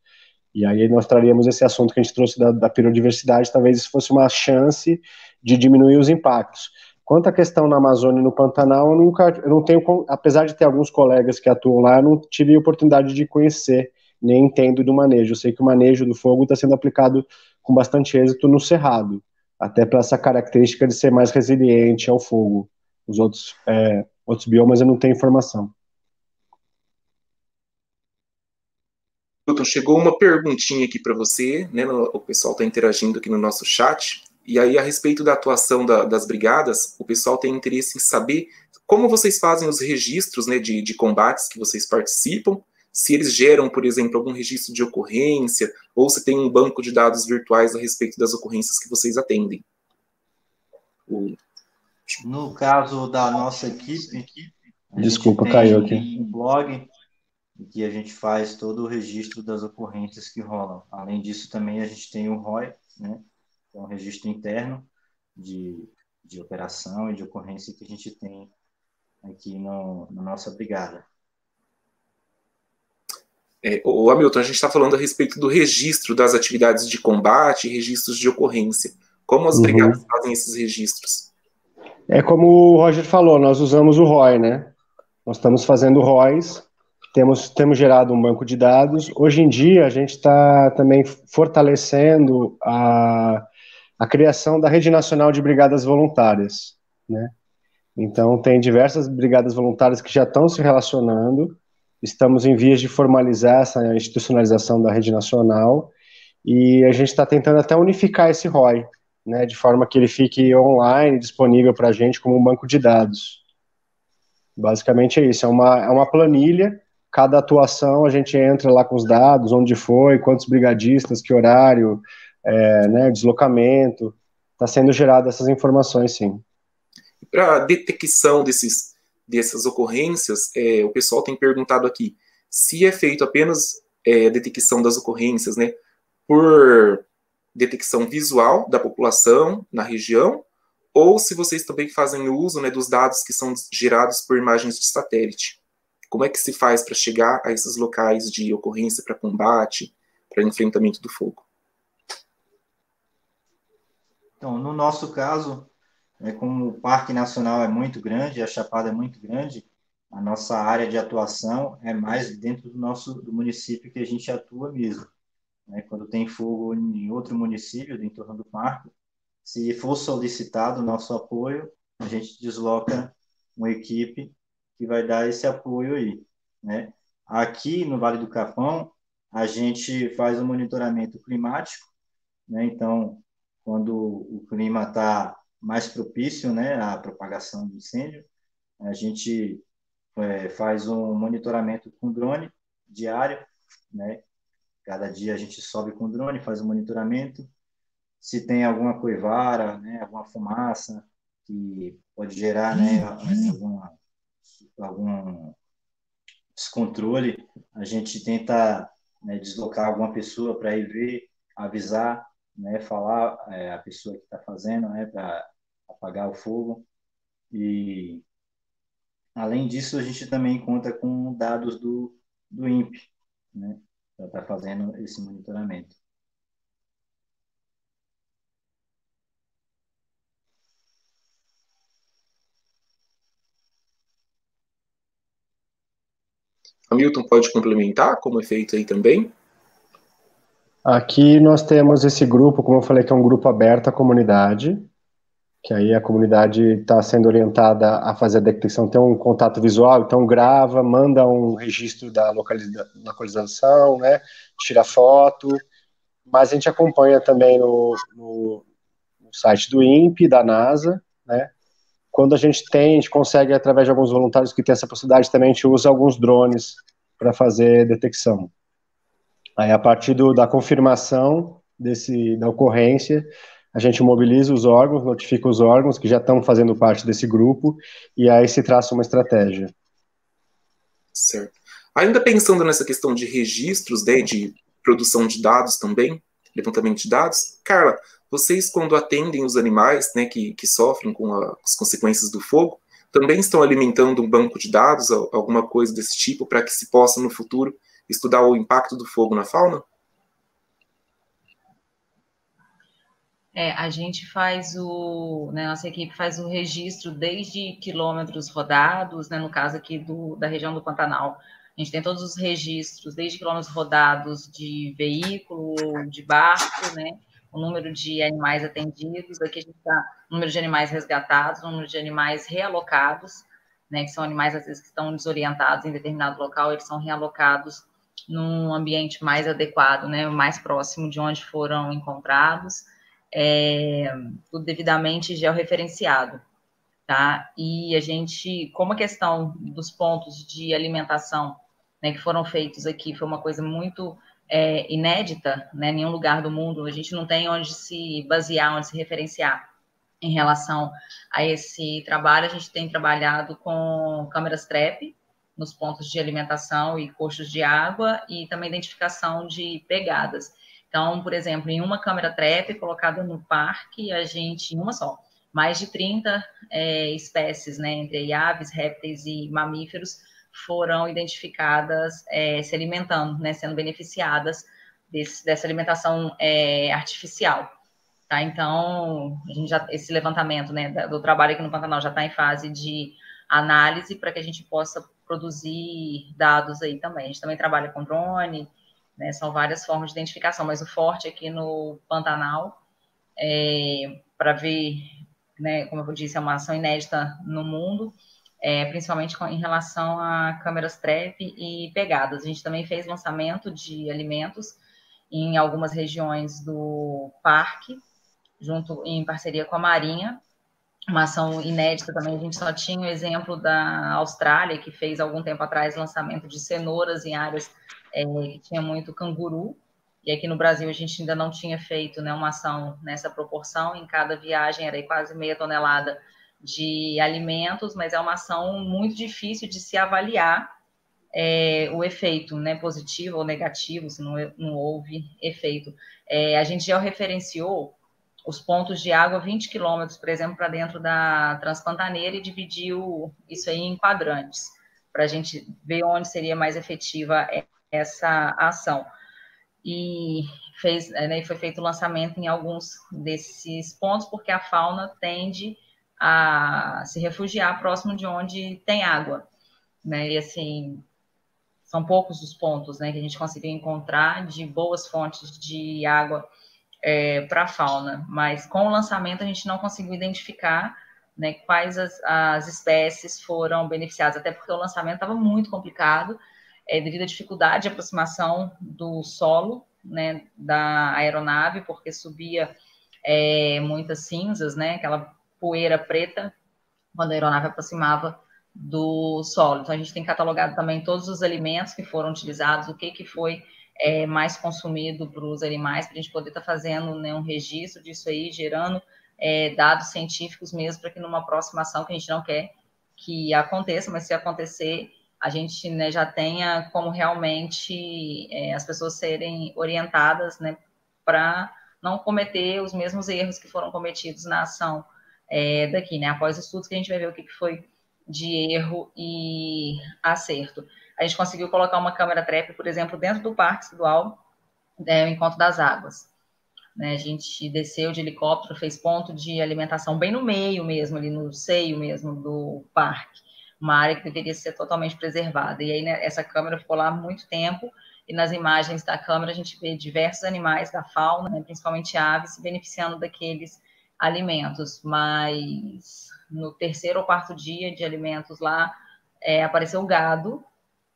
E aí nós traríamos esse assunto que a gente trouxe da, da talvez isso fosse uma chance de diminuir os impactos. Quanto à questão na Amazônia e no Pantanal, eu nunca, eu não tenho, apesar de ter alguns colegas que atuam lá, eu não tive oportunidade de conhecer, nem entendo do manejo. Eu sei que o manejo do fogo está sendo aplicado com bastante êxito no Cerrado, até para essa característica de ser mais resiliente ao fogo. Os outros, é, outros biomas eu não tenho informação. Milton, chegou uma perguntinha aqui para você, né? O pessoal está interagindo aqui no nosso chat. E aí, a respeito da atuação da, das brigadas, o pessoal tem interesse em saber como vocês fazem os registros né, de, de combates que vocês participam se eles geram, por exemplo, algum registro de ocorrência, ou se tem um banco de dados virtuais a respeito das ocorrências que vocês atendem. No caso da nossa equipe, desculpa, caiu aqui. Um blog que a gente faz todo o registro das ocorrências que rolam. Além disso, também a gente tem o ROI, né, é um registro interno de, de operação e de ocorrência que a gente tem aqui no, na nossa brigada. É, o Hamilton, a gente está falando a respeito do registro das atividades de combate e registros de ocorrência. Como as uhum. brigadas fazem esses registros? É como o Roger falou, nós usamos o ROI, né? Nós estamos fazendo ROIs, temos, temos gerado um banco de dados. Hoje em dia, a gente está também fortalecendo a, a criação da Rede Nacional de Brigadas Voluntárias, né? Então, tem diversas brigadas voluntárias que já estão se relacionando, estamos em vias de formalizar essa institucionalização da rede nacional e a gente está tentando até unificar esse ROI, né, de forma que ele fique online, disponível para a gente como um banco de dados. Basicamente é isso, é uma, é uma planilha, cada atuação a gente entra lá com os dados, onde foi, quantos brigadistas, que horário, é, né, deslocamento, está sendo gerado essas informações, sim. Para detecção desses dessas ocorrências, é, o pessoal tem perguntado aqui se é feito apenas é, a detecção das ocorrências, né, por detecção visual da população na região, ou se vocês também fazem uso né, dos dados que são gerados por imagens de satélite. Como é que se faz para chegar a esses locais de ocorrência para combate, para enfrentamento do fogo? Então, no nosso caso, é, como o Parque Nacional é muito grande, a Chapada é muito grande, a nossa área de atuação é mais dentro do nosso do município que a gente atua mesmo. Né? Quando tem fogo em outro município, em torno do parque, se for solicitado o nosso apoio, a gente desloca uma equipe que vai dar esse apoio aí. Né? Aqui no Vale do Capão, a gente faz o um monitoramento climático, né? então, quando o clima está mais propício né, à propagação do incêndio. A gente é, faz um monitoramento com drone diário, né? Cada dia a gente sobe com drone, faz um monitoramento. Se tem alguma coivara, né, alguma fumaça que pode gerar né, algum descontrole, a gente tenta né, deslocar alguma pessoa para ir ver, avisar, né, falar é, a pessoa que está fazendo, né, para apagar o fogo. E, além disso, a gente também conta com dados do, do INPE, né, para estar tá fazendo esse monitoramento. Hamilton pode complementar como é feito aí também? Aqui nós temos esse grupo, como eu falei, que é um grupo aberto à comunidade, que aí a comunidade está sendo orientada a fazer a detecção, tem um contato visual, então grava, manda um registro da localiza localização, né, tira foto, mas a gente acompanha também no, no, no site do INPE, da NASA, né, quando a gente tem, a gente consegue, através de alguns voluntários que têm essa possibilidade, também a gente usa alguns drones para fazer detecção. Aí, a partir do, da confirmação desse, da ocorrência, a gente mobiliza os órgãos, notifica os órgãos que já estão fazendo parte desse grupo, e aí se traça uma estratégia. Certo. Ainda pensando nessa questão de registros, né, de produção de dados também, levantamento de dados, Carla, vocês quando atendem os animais, né, que, que sofrem com a, as consequências do fogo, também estão alimentando um banco de dados, alguma coisa desse tipo, para que se possa no futuro estudar o impacto do fogo na fauna? É, a gente faz o, né, nossa equipe faz o registro desde quilômetros rodados, né, no caso aqui do, da região do Pantanal. A gente tem todos os registros, desde quilômetros rodados de veículo, de barco, né, o número de animais atendidos, aqui a gente está número de animais resgatados, número de animais realocados, né, que são animais às vezes que estão desorientados em determinado local, eles são realocados num ambiente mais adequado, né, mais próximo de onde foram encontrados é, tudo devidamente georreferenciado, tá? E a gente, como a questão dos pontos de alimentação né, que foram feitos aqui foi uma coisa muito é, inédita, né? Nenhum lugar do mundo, a gente não tem onde se basear, onde se referenciar em relação a esse trabalho. A gente tem trabalhado com câmeras TREP nos pontos de alimentação e coxos de água e também identificação de pegadas. Então, por exemplo, em uma câmera trap colocada no parque, a gente, em uma só, mais de 30 é, espécies, né, entre aves, répteis e mamíferos, foram identificadas é, se alimentando, né, sendo beneficiadas desse, dessa alimentação é, artificial. Tá? Então, a gente já, esse levantamento né, do trabalho aqui no Pantanal já está em fase de análise para que a gente possa produzir dados aí também. A gente também trabalha com drone, né? São várias formas de identificação, mas o forte aqui no Pantanal, é, para ver, né, como eu disse, é uma ação inédita no mundo, é, principalmente com, em relação a câmeras trap e pegadas. A gente também fez lançamento de alimentos em algumas regiões do parque, junto em parceria com a Marinha, uma ação inédita também. A gente só tinha o exemplo da Austrália, que fez algum tempo atrás lançamento de cenouras em áreas é, que tinha muito canguru, e aqui no Brasil a gente ainda não tinha feito né, uma ação nessa proporção, em cada viagem era quase meia tonelada de alimentos, mas é uma ação muito difícil de se avaliar é, o efeito, né, positivo ou negativo, se não, não houve efeito. É, a gente já referenciou os pontos de água 20 quilômetros, por exemplo, para dentro da Transpantaneira e dividiu isso aí em quadrantes, para a gente ver onde seria mais efetiva essa ação. E fez, né, foi feito o lançamento em alguns desses pontos, porque a fauna tende a se refugiar próximo de onde tem água. Né? E assim, são poucos os pontos né, que a gente conseguiu encontrar de boas fontes de água é, para a fauna, mas com o lançamento a gente não conseguiu identificar né, quais as, as espécies foram beneficiadas, até porque o lançamento estava muito complicado é, devido à dificuldade de aproximação do solo, né, da aeronave, porque subia é, muitas cinzas, né, aquela poeira preta, quando a aeronave aproximava do solo. Então, a gente tem catalogado também todos os alimentos que foram utilizados, o que, que foi é, mais consumido para os animais, para a gente poder estar tá fazendo né, um registro disso aí, gerando é, dados científicos mesmo, para que numa aproximação que a gente não quer que aconteça, mas se acontecer, a gente né, já tenha como realmente é, as pessoas serem orientadas né, para não cometer os mesmos erros que foram cometidos na ação é, daqui, né? Após estudos que a gente vai ver o que, que foi de erro e acerto. A gente conseguiu colocar uma câmera trap, por exemplo, dentro do Parque Estadual, né, o Encontro das Águas. Né, a gente desceu de helicóptero, fez ponto de alimentação bem no meio mesmo, ali no seio mesmo do parque uma área que deveria ser totalmente preservada. E aí né, essa câmera ficou lá muito tempo, e nas imagens da câmera a gente vê diversos animais da fauna, né, principalmente aves, se beneficiando daqueles alimentos. Mas no terceiro ou quarto dia de alimentos lá, é, apareceu o gado,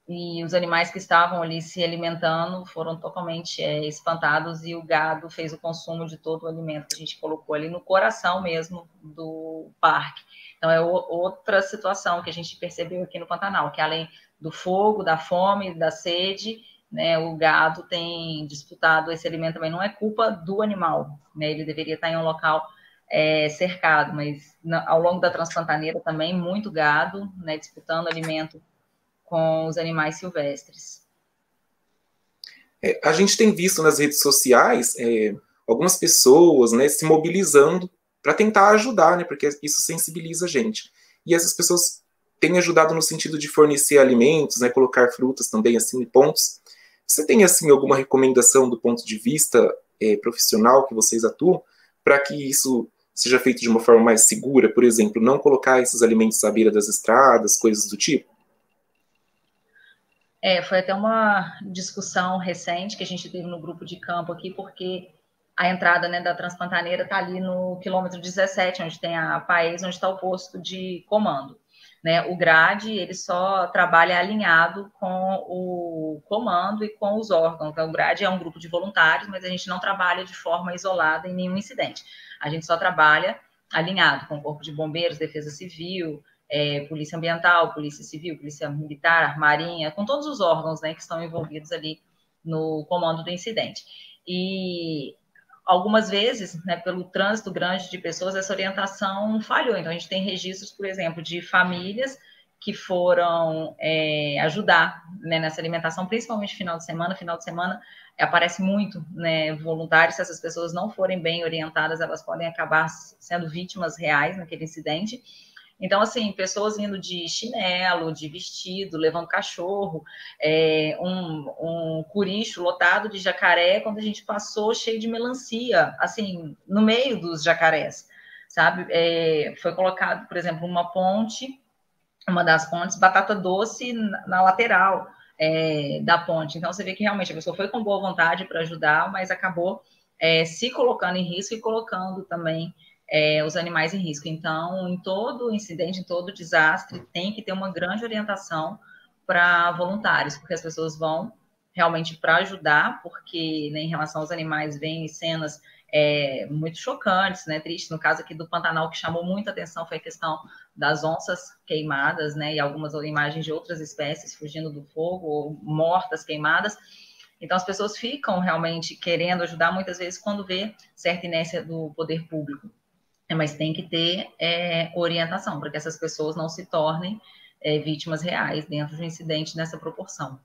e os animais que estavam ali se alimentando foram totalmente é, espantados e o gado fez o consumo de todo o alimento que a gente colocou ali no coração mesmo do parque. Então é o, outra situação que a gente percebeu aqui no Pantanal, que além do fogo, da fome, da sede, né, o gado tem disputado esse alimento também. Não é culpa do animal, né, ele deveria estar em um local é, cercado, mas ao longo da Transpantaneira também muito gado, né, disputando alimento com os animais silvestres. É, a gente tem visto nas redes sociais é, algumas pessoas né, se mobilizando para tentar ajudar, né, porque isso sensibiliza a gente. E essas pessoas têm ajudado no sentido de fornecer alimentos, né, colocar frutas também assim em pontos. Você tem assim alguma recomendação do ponto de vista é, profissional que vocês atuam para que isso seja feito de uma forma mais segura? Por exemplo, não colocar esses alimentos à beira das estradas, coisas do tipo? É, foi até uma discussão recente que a gente teve no grupo de campo aqui, porque a entrada né, da Transpantaneira está ali no quilômetro 17, onde tem a país, onde está o posto de comando. Né? O GRADE ele só trabalha alinhado com o comando e com os órgãos. Então, o GRADE é um grupo de voluntários, mas a gente não trabalha de forma isolada em nenhum incidente. A gente só trabalha alinhado com o Corpo de Bombeiros, Defesa Civil, é, Polícia Ambiental, Polícia Civil, Polícia Militar, Marinha, com todos os órgãos né, que estão envolvidos ali no comando do incidente. E algumas vezes, né, pelo trânsito grande de pessoas, essa orientação falhou. Então, a gente tem registros, por exemplo, de famílias que foram é, ajudar né, nessa alimentação, principalmente final de semana. Final de semana aparece muito né, voluntários. Se essas pessoas não forem bem orientadas, elas podem acabar sendo vítimas reais naquele incidente. Então, assim, pessoas indo de chinelo, de vestido, levando cachorro, é, um, um curicho lotado de jacaré, quando a gente passou cheio de melancia, assim, no meio dos jacarés, sabe? É, foi colocado, por exemplo, uma ponte, uma das pontes, batata doce na, na lateral é, da ponte. Então, você vê que realmente a pessoa foi com boa vontade para ajudar, mas acabou é, se colocando em risco e colocando também é, os animais em risco. Então, em todo incidente, em todo desastre, tem que ter uma grande orientação para voluntários, porque as pessoas vão realmente para ajudar, porque né, em relação aos animais vêm cenas é, muito chocantes, né, tristes. No caso aqui do Pantanal, que chamou muita atenção foi a questão das onças queimadas, né, e algumas imagens de outras espécies fugindo do fogo ou mortas queimadas. Então as pessoas ficam realmente querendo ajudar muitas vezes quando vê certa inércia do poder público. É, mas tem que ter é, orientação para que essas pessoas não se tornem é, vítimas reais dentro de um incidente nessa proporção.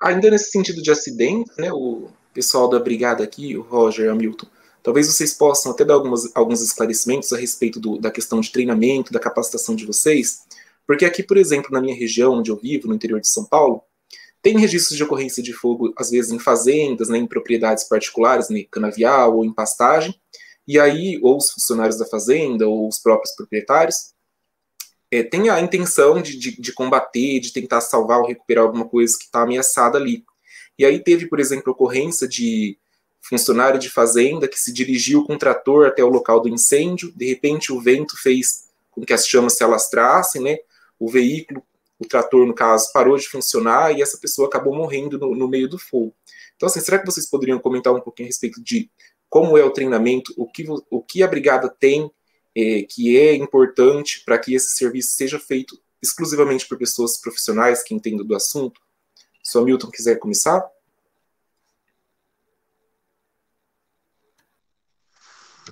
Ainda nesse sentido de acidente, né, o pessoal da brigada aqui, o Roger Hamilton, talvez vocês possam até dar algumas, alguns esclarecimentos a respeito do, da questão de treinamento, da capacitação de vocês, porque aqui, por exemplo, na minha região onde eu vivo, no interior de São Paulo, tem registros de ocorrência de fogo, às vezes em fazendas, né, em propriedades particulares, né, canavial ou em pastagem, e aí, ou os funcionários da fazenda, ou os próprios proprietários, é, a intenção de, de, de, combater, de tentar salvar ou recuperar alguma coisa que está ameaçada ali. E aí teve, por exemplo, ocorrência de funcionário de fazenda que se dirigiu com um trator até o local do incêndio, de repente o vento fez com que as chamas se alastrassem, né? O veículo o trator, no caso, parou de funcionar e essa pessoa acabou morrendo no, no meio do fogo. Então, assim, será que vocês poderiam comentar um pouquinho a respeito de como é o treinamento, o que, o que a brigada tem é, que é importante para que esse serviço seja feito exclusivamente por pessoas profissionais que entendam do assunto? Se o Milton quiser começar.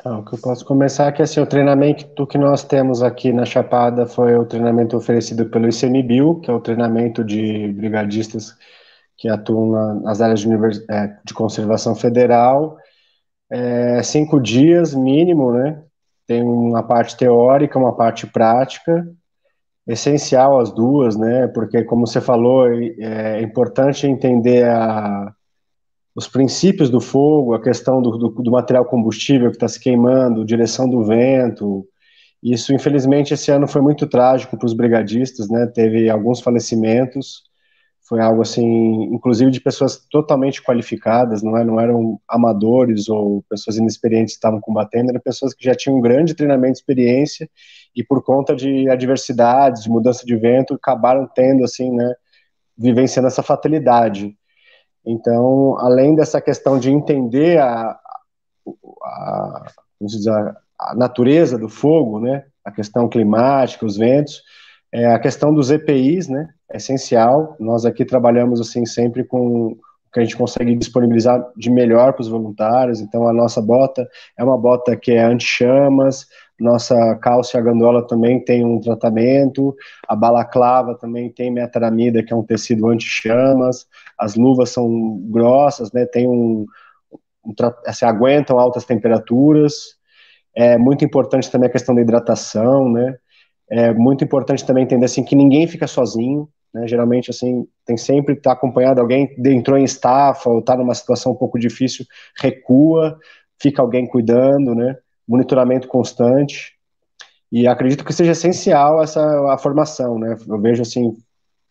Então, o que eu posso começar é que assim, o treinamento que nós temos aqui na Chapada foi o treinamento oferecido pelo ICMBio, que é o treinamento de brigadistas que atuam na, nas áreas de, é, de, conservação federal. É, cinco dias mínimo, né? Tem uma parte teórica, uma parte prática, essencial as duas, né? Porque, como você falou, é, é importante entender a os princípios do fogo, a questão do, do, do material combustível que está se queimando, direção do vento, Isso, infelizmente, esse ano foi muito trágico para os brigadistas, né? Teve alguns falecimentos, foi algo assim, inclusive de pessoas totalmente qualificadas, não, é, não eram amadores ou pessoas inexperientes que estavam combatendo, eram pessoas que já tinham um grande treinamento experiência e por conta de adversidades, de mudança de vento, acabaram tendo, assim, né, vivenciando essa fatalidade. Então, além dessa questão de entender a, a, dizer, a natureza do fogo, né, a questão climática, os ventos, é, a questão dos EPIs, né, é essencial. Nós aqui trabalhamos assim sempre com o que a gente consegue disponibilizar de melhor para os voluntários. Então a nossa bota é uma bota que é anti-chamas, nossa calça e a gandola também tem um tratamento, a balaclava também tem metaramida, que é um tecido anti-chamas, as luvas são grossas, né, tem um, um assim, aguentam altas temperaturas. É muito importante também a questão da hidratação, né? É muito importante também entender assim que ninguém fica sozinho, né? Geralmente assim tem sempre estar tá acompanhado alguém entrou em estafa ou está numa situação um pouco difícil, recua, fica alguém cuidando, né? Monitoramento constante. E acredito que seja essencial essa a formação, né? Eu vejo assim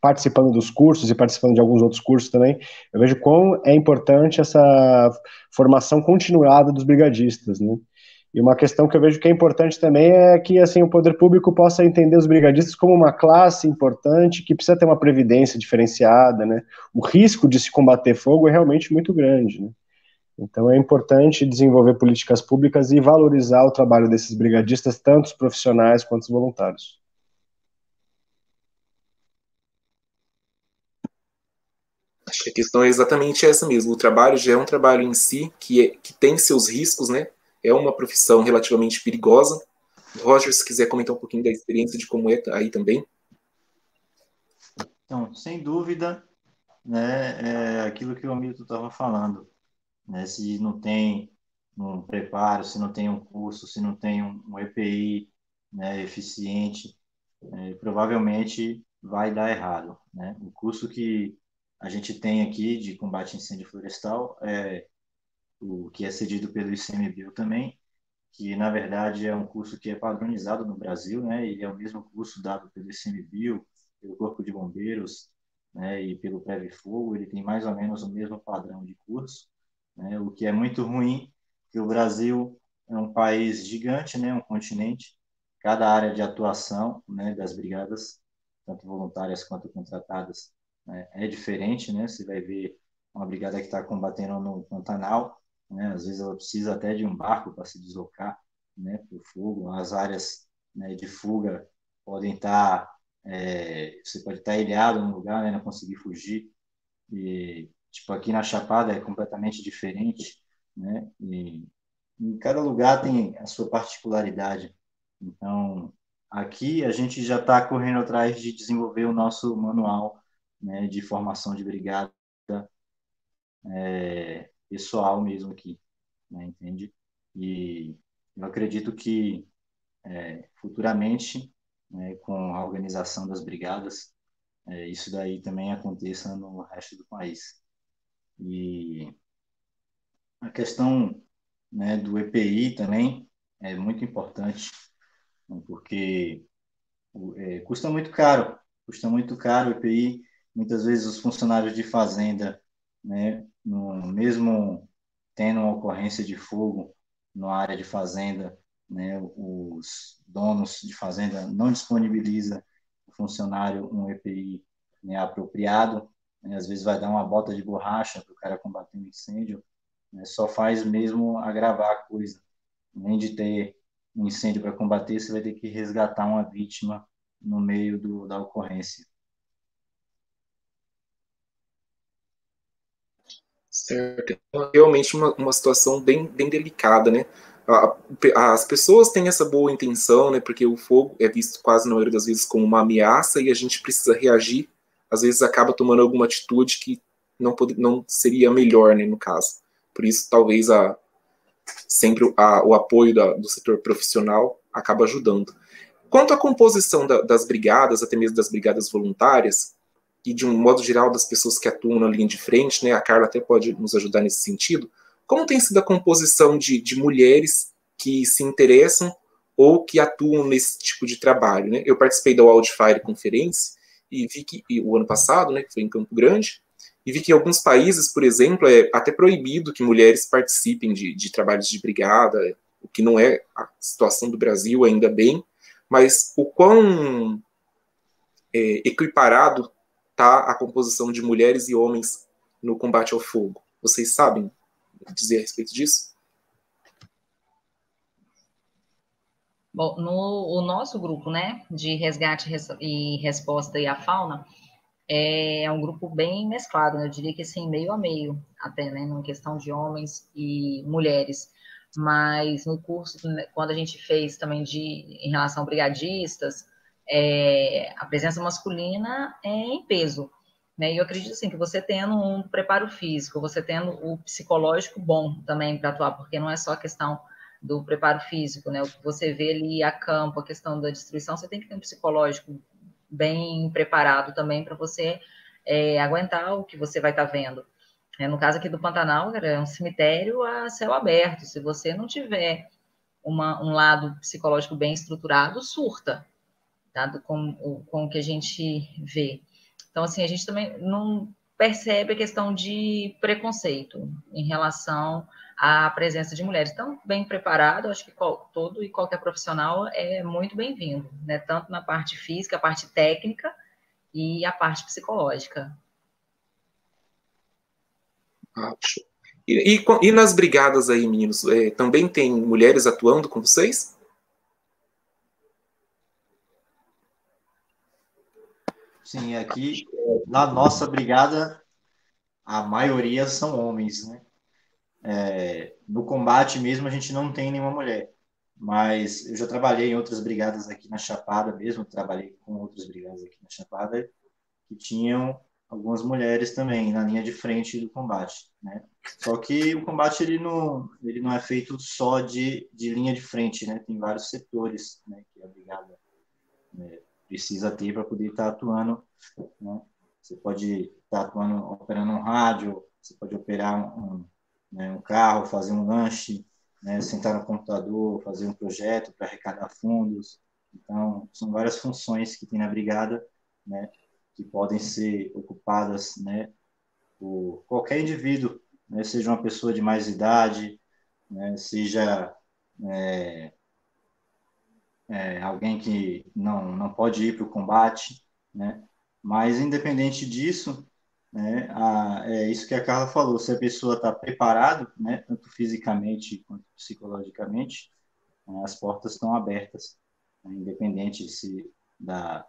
participando dos cursos e participando de alguns outros cursos também, eu vejo quão é importante essa formação continuada dos brigadistas, né? E uma questão que eu vejo que é importante também é que assim o poder público possa entender os brigadistas como uma classe importante que precisa ter uma previdência diferenciada, né? O risco de se combater fogo é realmente muito grande, né? Então é importante desenvolver políticas públicas e valorizar o trabalho desses brigadistas, tanto os profissionais quanto os voluntários. Acho que a questão é exatamente essa mesmo. O trabalho já é um trabalho em si que, é, que tem seus riscos, né? é uma profissão relativamente perigosa. Roger, se quiser comentar um pouquinho da experiência de como é aí também. Então, sem dúvida, né, é aquilo que o Milton estava falando. Né, se não tem um preparo, se não tem um curso, se não tem um, EPI né, eficiente, é, provavelmente vai dar errado. Né? O curso que a gente tem aqui de combate a incêndio florestal é o que é cedido pelo ICMBio também, que na verdade é um curso que é padronizado no Brasil, né? Ele é o mesmo curso dado pelo ICMBio, pelo Corpo de Bombeiros, né? E pelo Preve Fogo, ele tem mais ou menos o mesmo padrão de curso, né? O que é muito ruim, que o Brasil é um país gigante, né? Um continente, cada área de atuação, né? Das brigadas, tanto voluntárias quanto contratadas, né? é diferente, né? Você vai ver uma brigada que está combatendo no Pantanal, né? Às vezes ela precisa até de um barco para se deslocar, né, para o fogo. As áreas né, de fuga podem estar, tá, é, você pode estar tá ilhado no lugar, né, não conseguir fugir. E tipo aqui na Chapada é completamente diferente, né? E em cada lugar tem a sua particularidade. Então, aqui a gente já está correndo atrás de desenvolver o nosso manual né, de formação de brigada é, pessoal mesmo aqui, né, entende? E eu acredito que é, futuramente, né, com a organização das brigadas, é, isso daí também aconteça no resto do país. E a questão né, do EPI também é muito importante, né, porque é, custa muito caro, custa muito caro o EPI. Muitas vezes os funcionários de fazenda né, no, mesmo tendo uma ocorrência de fogo na área de fazenda, né, os donos de fazenda não disponibiliza o funcionário um EPI né, apropriado, né, às vezes vai dar uma bota de borracha para o cara combater um incêndio, né, só faz mesmo agravar a coisa. Além de ter um incêndio para combater, você vai ter que resgatar uma vítima no meio do, da ocorrência. Certo. Então, realmente uma, uma situação bem, bem delicada, né? as pessoas têm essa boa intenção, né? Porque o fogo é visto quase na maioria das vezes como uma ameaça e a gente precisa reagir. Às vezes acaba tomando alguma atitude que não, pode, não seria melhor, né? No caso. Por isso, talvez a, sempre a, o apoio da, do setor profissional acaba ajudando. Quanto à composição da, das brigadas, até mesmo das brigadas voluntárias, e de um modo geral das pessoas que atuam na linha de frente, né? A Carla até pode nos ajudar nesse sentido. Como tem sido a composição de, de mulheres que se interessam ou que atuam nesse tipo de trabalho. Né? Eu participei da Wildfire Conference e vi que e, o ano passado, né, que foi em Campo Grande, e vi que em alguns países, por exemplo, é até proibido que mulheres participem de, de trabalhos de brigada, o que não é a situação do Brasil, ainda bem, mas o quão é, equiparado está a composição de mulheres e homens no combate ao fogo? Vocês sabem dizer a respeito disso? Bom, no o nosso grupo, né, de resgate e resposta e a fauna, é um grupo bem mesclado, né? eu diria que assim, meio a meio, até, né, em questão de homens e mulheres. Mas no curso, né, quando a gente fez também de, em relação a brigadistas, é, a presença masculina é em peso. Né? E eu acredito assim, que você tendo um preparo físico, você tendo o psicológico bom também para atuar, porque não é só a questão do preparo físico, né? O que você vê ali a campo, a questão da destruição, você tem que ter um psicológico bem preparado também para você é, aguentar o que você vai estar tá vendo. É, no caso aqui do Pantanal, é um cemitério a céu aberto. Se você não tiver uma, um lado psicológico bem estruturado, surta, tá? com, com o que a gente vê. Então, assim, a gente também não percebe a questão de preconceito em relação à presença de mulheres. Então, bem preparado, acho que todo e qualquer profissional é muito bem-vindo, né? Tanto na parte física, a parte técnica e a parte psicológica. Acho. E, e, e, nas brigadas aí, meninos, é, também tem mulheres atuando com vocês? Sim, aqui na nossa brigada a maioria são homens, né? É, no combate mesmo a gente não tem nenhuma mulher, mas eu já trabalhei em outras brigadas aqui na Chapada mesmo, trabalhei com outras brigadas aqui na Chapada que tinham algumas mulheres também na linha de frente do combate, né? Só que o combate ele não ele não é feito só de, de linha de frente, né? Tem vários setores, né? Que a brigada né? Precisa ter para poder estar tá atuando. Né? Você pode estar tá atuando, operando um rádio, você pode operar um, né, um carro, fazer um lanche, né, sentar no computador, fazer um projeto para arrecadar fundos. Então, são várias funções que tem na brigada, né, que podem ser ocupadas, né, por qualquer indivíduo, né, seja uma pessoa de mais idade, né, seja é, é, alguém que não, não pode ir para o combate, né? Mas, independente disso, né, a, é isso que a Carla falou, se a pessoa está preparada, né, tanto fisicamente quanto psicologicamente, né, as portas estão abertas, né, independente se da,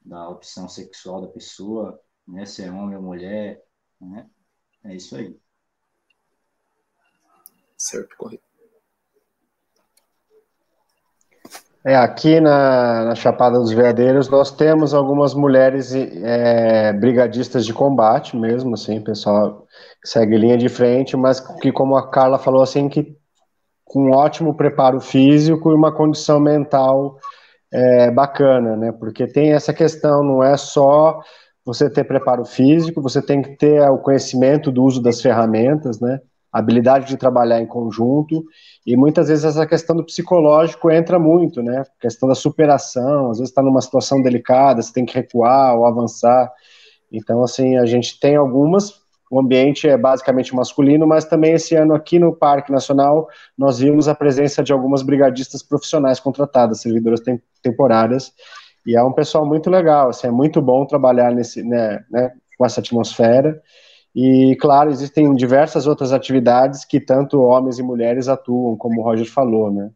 da opção sexual da pessoa, né, se é homem ou mulher, né, é isso aí. Certo, correto. É, aqui na, na, Chapada dos Veadeiros nós temos algumas mulheres é, brigadistas de combate mesmo, assim, pessoal segue linha de frente, mas que, como a Carla falou, assim, que com um ótimo preparo físico e uma condição mental é, bacana, né? Porque tem essa questão, não é só você ter preparo físico, você tem que ter o conhecimento do uso das ferramentas, né? Habilidade de trabalhar em conjunto, e muitas vezes essa questão do psicológico entra muito, né? A questão da superação, às vezes está numa situação delicada, você tem que recuar ou avançar. Então, assim, a gente tem algumas, o ambiente é basicamente masculino, mas também esse ano aqui no Parque Nacional nós vimos a presença de algumas brigadistas profissionais contratadas, servidoras tem, temporárias, e é um pessoal muito legal, assim, é muito bom trabalhar nesse, né, né com essa atmosfera, e, claro, existem diversas outras atividades que tanto homens e mulheres atuam, como o Roger falou, né?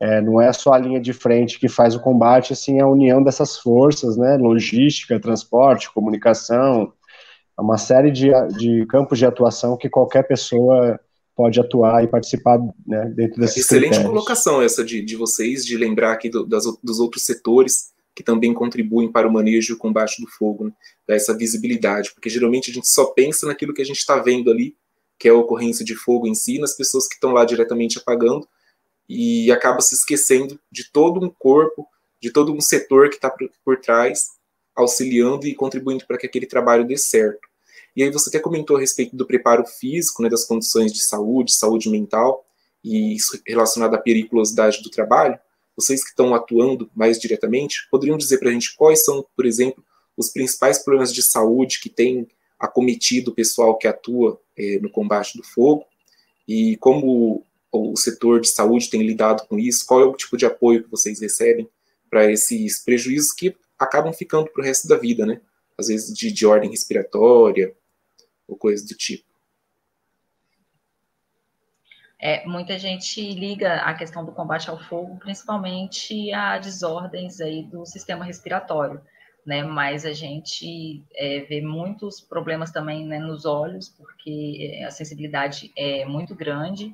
É, não é só a linha de frente que faz o combate, assim, é a união dessas forças, né? Logística, transporte, comunicação, é uma série de, de campos de atuação que qualquer pessoa pode atuar e participar né, dentro desses Excelente critérios. colocação essa de, de vocês, de lembrar aqui do, das, dos outros setores que também contribuem para o manejo e combate do fogo, né? essa visibilidade, porque geralmente a gente só pensa naquilo que a gente está vendo ali, que é a ocorrência de fogo em si, nas pessoas que estão lá diretamente apagando, e acaba se esquecendo de todo um corpo, de todo um setor que está por, por trás, auxiliando e contribuindo para que aquele trabalho dê certo. E aí você até comentou a respeito do preparo físico, né, das condições de saúde, saúde mental, e isso relacionado à periculosidade do trabalho. Vocês que estão atuando mais diretamente, poderiam dizer para a gente quais são, por exemplo, os principais problemas de saúde que têm acometido o pessoal que atua é, no combate do fogo e como o setor de saúde tem lidado com isso, qual é o tipo de apoio que vocês recebem para esses prejuízos que acabam ficando para o resto da vida, né? Às vezes de, de ordem respiratória ou coisas do tipo. É, muita gente liga a questão do combate ao fogo, principalmente a desordens aí do sistema respiratório, né? Mas a gente é, vê muitos problemas também né, nos olhos, porque a sensibilidade é muito grande.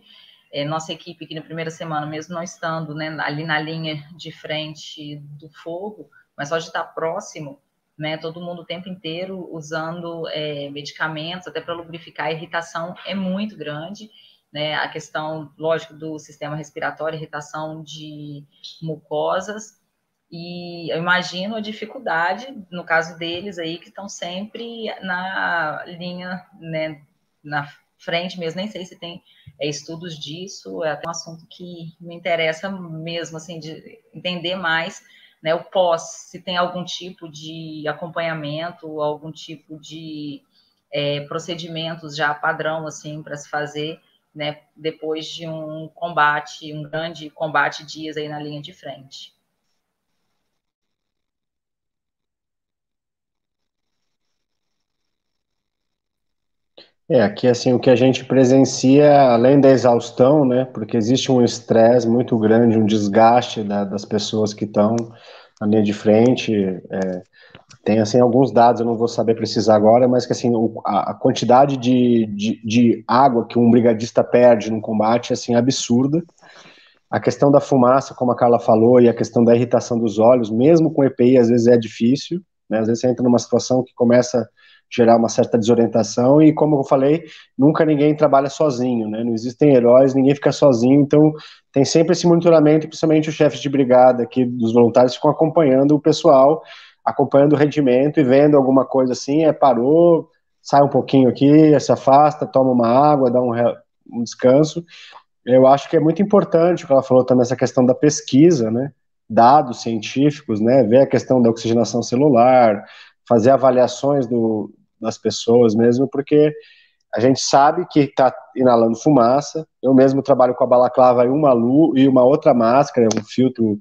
É, nossa equipe aqui na primeira semana, mesmo não estando né, ali na linha de frente do fogo, mas só de estar próximo, né, todo mundo o tempo inteiro usando é, medicamentos, até para lubrificar, a irritação é muito grande né, a questão, lógico, do sistema respiratório, irritação de mucosas, e eu imagino a dificuldade, no caso deles aí, que estão sempre na linha, né, na frente mesmo, nem sei se tem é, estudos disso, é até um assunto que me interessa mesmo, assim, de entender mais, né, o pós, se tem algum tipo de acompanhamento, algum tipo de é, procedimentos já padrão, assim, para se fazer, né, depois de um combate, um grande combate dias aí na linha de frente. É, aqui assim, o que a gente presencia, além da exaustão, né, porque existe um estresse muito grande, um desgaste da, das pessoas que estão na linha de frente, é, tem, assim, alguns dados, eu não vou saber precisar agora, mas que, assim, o, a, quantidade de, de, de, água que um brigadista perde num combate, assim, é absurda. A questão da fumaça, como a Carla falou, e a questão da irritação dos olhos, mesmo com EPI, às vezes é difícil, né? Às vezes você entra numa situação que começa a gerar uma certa desorientação, e como eu falei, nunca ninguém trabalha sozinho, né? Não existem heróis, ninguém fica sozinho, então tem sempre esse monitoramento, principalmente os chefes de brigada aqui dos voluntários ficam acompanhando o pessoal acompanhando o rendimento e vendo alguma coisa assim, é parou, sai um pouquinho aqui, se afasta, toma uma água, dá um, um descanso. Eu acho que é muito importante o que ela falou também, essa questão da pesquisa, né? Dados científicos, né? Ver a questão da oxigenação celular, fazer avaliações do, das pessoas mesmo, porque a gente sabe que está inalando fumaça. Eu mesmo trabalho com a balaclava e uma luz e uma outra máscara, um filtro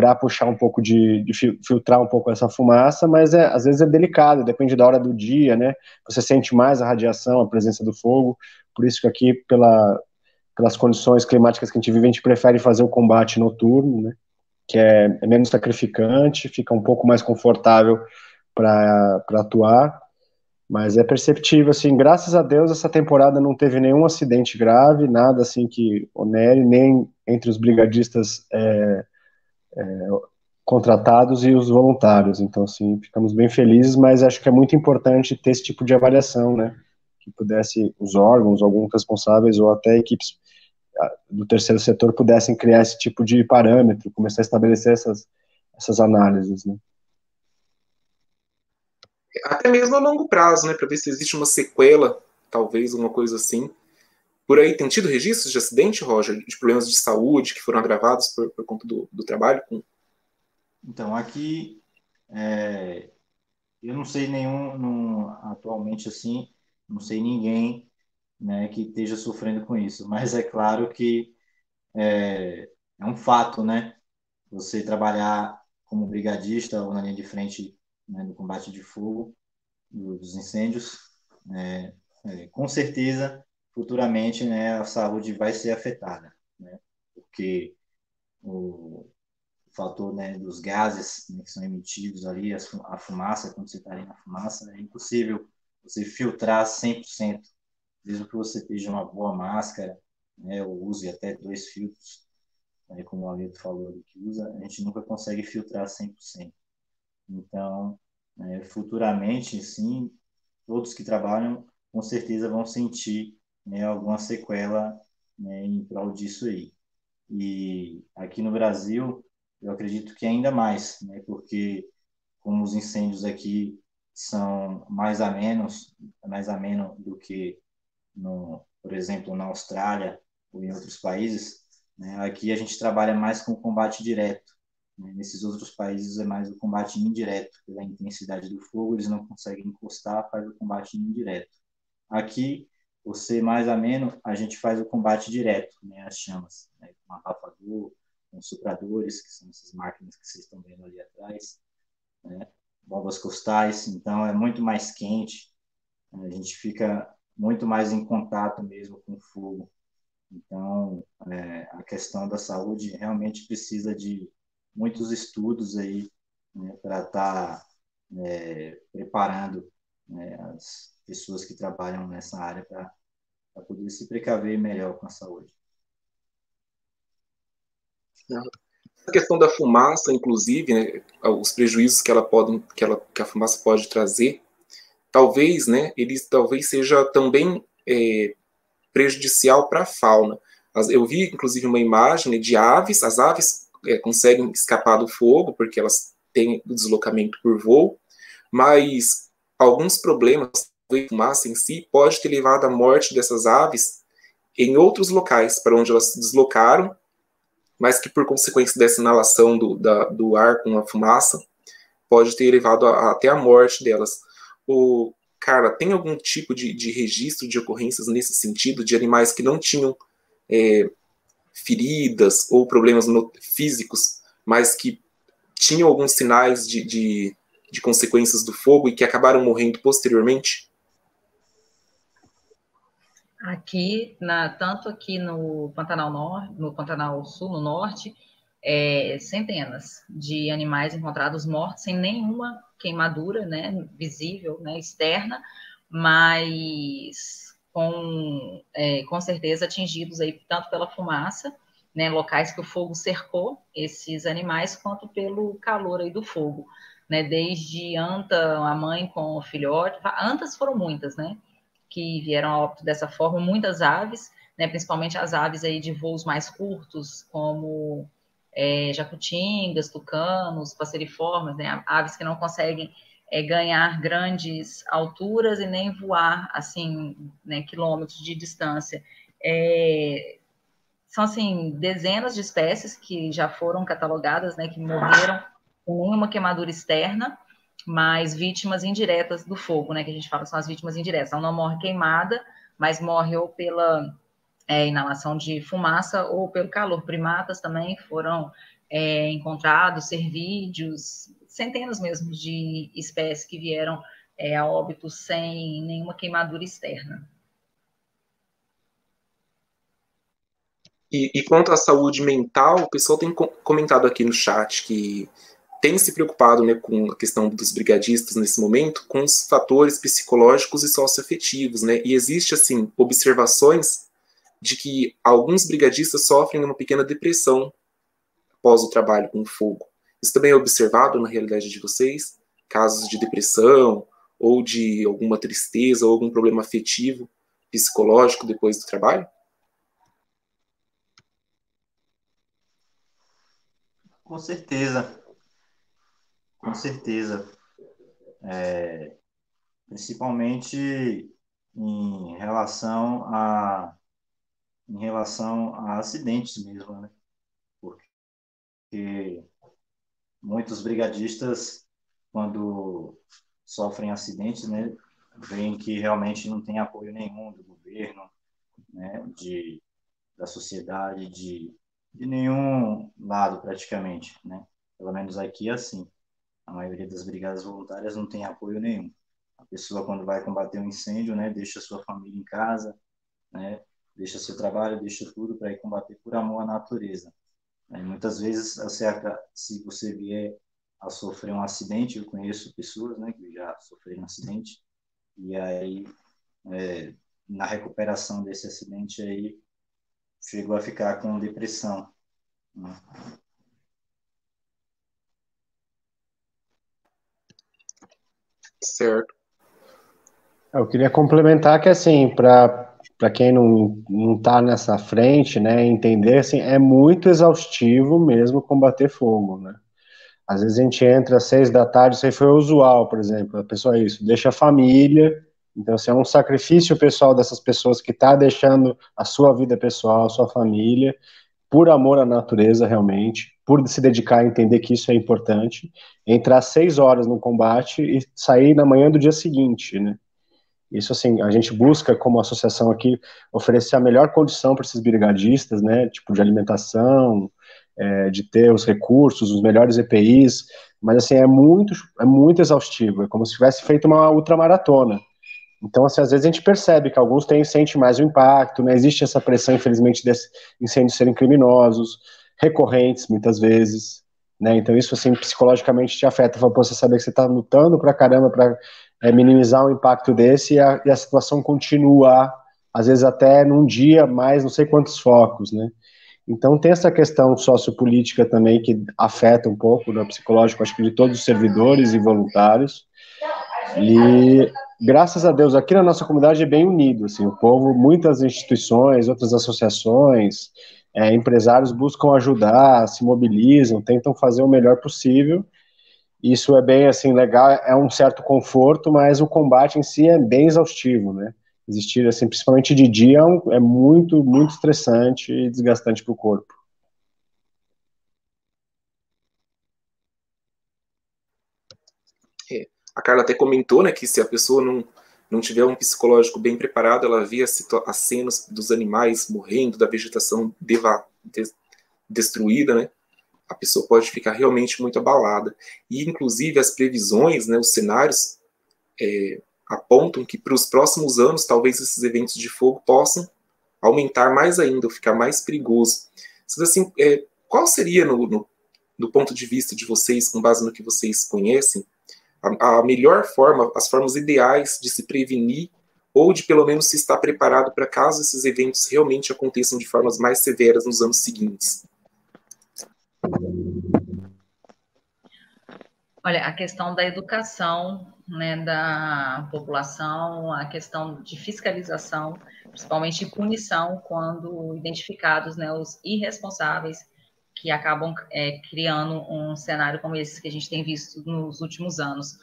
para puxar um pouco de, de, filtrar um pouco essa fumaça, mas é, às vezes é delicado, depende da hora do dia, né? Você sente mais a radiação, a presença do fogo, por isso que aqui, pela, pelas condições climáticas que a gente vive, a gente prefere fazer o combate noturno, né? Que é, é menos sacrificante, fica um pouco mais confortável para atuar, mas é perceptível, assim, graças a Deus essa temporada não teve nenhum acidente grave, nada assim que onere, nem entre os brigadistas é, é, contratados e os voluntários. Então, assim, ficamos bem felizes, mas acho que é muito importante ter esse tipo de avaliação, né? Que pudesse os órgãos, alguns responsáveis ou até equipes ah, do terceiro setor pudessem criar esse tipo de parâmetro, começar a estabelecer essas, essas análises, né? Até mesmo a longo prazo, né? Para ver se existe uma sequela, talvez, uma coisa assim. Por aí tem tido registros de acidente, Roger, de problemas de saúde que foram agravados por, por conta do, do trabalho? Então, aqui é, eu não sei nenhum, não, atualmente assim, não sei ninguém né, que esteja sofrendo com isso, mas é claro que é, é um fato, né? Você trabalhar como brigadista ou na linha de frente né, no combate de fogo, dos incêndios, é, é, com certeza futuramente né, a saúde vai ser afetada, né? porque o, fator né, dos gases né, que são emitidos ali, a fumaça, quando você está ali na fumaça, é impossível você filtrar 100%, mesmo que você esteja uma boa máscara, né, ou use até dois filtros, né, como o Alito falou que usa, a gente nunca consegue filtrar 100%. Então, né, futuramente, sim, todos que trabalham com certeza vão sentir né, alguma sequela né, em prol disso aí. E aqui no Brasil, eu acredito que ainda mais, né, porque como os incêndios aqui são mais a menos, mais a menos do que no, por exemplo, na Austrália ou em outros países, Né? Aqui a gente trabalha mais com combate direto. Né? Nesses outros países é mais o combate indireto, pela intensidade do fogo, eles não conseguem encostar, faz o combate indireto. Aqui, você mais ameno, a gente faz o combate direto, né? as chamas, né? com abafador, com supradores, que são essas máquinas que vocês estão vendo ali atrás, né? costais, então é muito mais quente, a gente fica muito mais em contato mesmo com o fogo. Então, é, a questão da saúde realmente precisa de muitos estudos aí né, para estar tá, é, preparando né, as pessoas que trabalham nessa área para poder se precaver melhor com a saúde. A questão da fumaça, inclusive, né, os prejuízos que ela pode, que, ela, que a fumaça pode trazer, talvez, né, eles talvez seja também é, prejudicial para a fauna. Eu vi, inclusive, uma imagem né, de aves, as aves é, conseguem escapar do fogo, porque elas têm o deslocamento por voo, mas alguns problemas, fumaça em si, pode ter levado à morte dessas aves em outros locais, para onde elas se deslocaram, mas que por consequência dessa inalação do, da, do ar com a fumaça, pode ter levado a, até a morte delas. O, Carla, tem algum tipo de, de registro de ocorrências nesse sentido, de animais que não tinham é, feridas ou problemas no, físicos, mas que tinham alguns sinais de, de, de consequências do fogo e que acabaram morrendo posteriormente? Aqui, na, tanto aqui no Pantanal Norte, no Pantanal Sul, no norte, é, centenas de animais encontrados mortos sem nenhuma queimadura, né, visível, né, externa, mas com, é, com certeza atingidos aí tanto pela fumaça, né, locais que o fogo cercou esses animais, quanto pelo calor aí do fogo, né, desde anta, a mãe com o filhote, antas foram muitas, né, que vieram a óbito dessa forma, muitas aves, né, principalmente as aves aí de voos mais curtos, como é, jacutingas, tucanos, passeriformes, né, aves que não conseguem é, ganhar grandes alturas e nem voar assim, né, quilômetros de distância. É, são assim dezenas de espécies que já foram catalogadas, né, que morreram com nenhuma queimadura externa, mas vítimas indiretas do fogo, né, que a gente fala são as vítimas indiretas. Então não morre queimada, mas morre ou pela é, inalação de fumaça ou pelo calor. Primatas também foram é, encontrados, cervídeos, centenas mesmo de espécies que vieram é, a óbito sem nenhuma queimadura externa. E, e, quanto à saúde mental, o pessoal tem comentado aqui no chat que tem se preocupado né, com a questão dos brigadistas nesse momento, com os fatores psicológicos e socioafetivos, né? E existe assim observações de que alguns brigadistas sofrem uma pequena depressão após o trabalho com fogo. Isso também é observado na realidade de vocês? Casos de depressão ou de alguma tristeza ou algum problema afetivo, psicológico depois do trabalho? Com certeza. Com certeza. É, principalmente em relação a em relação a acidentes mesmo, né? Porque muitos brigadistas, quando sofrem acidentes, né, veem que realmente não tem apoio nenhum do governo, né, de, da sociedade, de, de nenhum lado praticamente, né? Pelo menos aqui é assim. A maioria das brigadas voluntárias não tem apoio nenhum. A pessoa quando vai combater um incêndio, né, deixa sua família em casa, né, deixa seu trabalho, deixa tudo para ir combater por amor à natureza. E muitas vezes, se você vier a sofrer um acidente, eu conheço pessoas né, que já sofreram um acidente, e aí, é, na recuperação desse acidente, aí chegou a ficar com depressão. Né? Certo. Eu queria complementar que, assim, para quem não, não tá nessa frente, né, entender, assim, é muito exaustivo mesmo combater fogo, né. Às vezes a gente entra às seis da tarde, isso aí foi usual, por exemplo, a pessoa é isso, deixa a família, então assim, é um sacrifício pessoal dessas pessoas que tá deixando a sua vida pessoal, a sua família, por amor à natureza, realmente, por se dedicar a entender que isso é importante, entrar seis horas no combate e sair na manhã do dia seguinte, né? Isso, assim, a gente busca, como associação aqui, oferecer a melhor condição para esses brigadistas, né? Tipo, de alimentação, é, de ter os recursos, os melhores EPIs, mas, assim, é muito, é muito exaustivo, é como se tivesse feito uma ultramaratona. Então, assim, às vezes a gente percebe que alguns têm, sentem mais o impacto, né? Existe essa pressão, infelizmente, desses incêndios serem criminosos, recorrentes, muitas vezes, né? Então, isso, assim, psicologicamente te afeta. Você saber que você está lutando pra caramba para é, minimizar o impacto desse e a, e a situação continua, às vezes até num dia mais não sei quantos focos, né? Então, tem essa questão sociopolítica também que afeta um pouco né, psicológico, acho que de todos os servidores e voluntários. E graças a Deus, aqui na nossa comunidade é bem unido, assim, o povo, muitas instituições, outras associações, é, empresários buscam ajudar, se mobilizam, tentam fazer o melhor possível. Isso é bem, assim, legal, é um certo conforto, mas o combate em si é bem exaustivo, né? Existir, assim, principalmente de dia, é, é muito, muito estressante e desgastante para o corpo. A Carla até comentou, né, que se a pessoa não, não tiver um psicológico bem preparado, ela vê as, as cenas dos animais morrendo, da vegetação deva, de, destruída, né, a pessoa pode ficar realmente muito abalada. E, inclusive, as previsões, né, os cenários é, apontam que para os próximos anos, talvez esses eventos de fogo possam aumentar mais ainda, ficar mais perigoso. Assim, é, qual seria, no, no, do ponto de vista de vocês, com base no que vocês conhecem, a, a melhor forma, as formas ideais de se prevenir ou de pelo menos se estar preparado para caso esses eventos realmente aconteçam de formas mais severas nos anos seguintes? Olha, a questão da educação né, da população, a questão de fiscalização, principalmente punição quando identificados né, os irresponsáveis que acabam é, criando um cenário como esse que a gente tem visto nos últimos anos.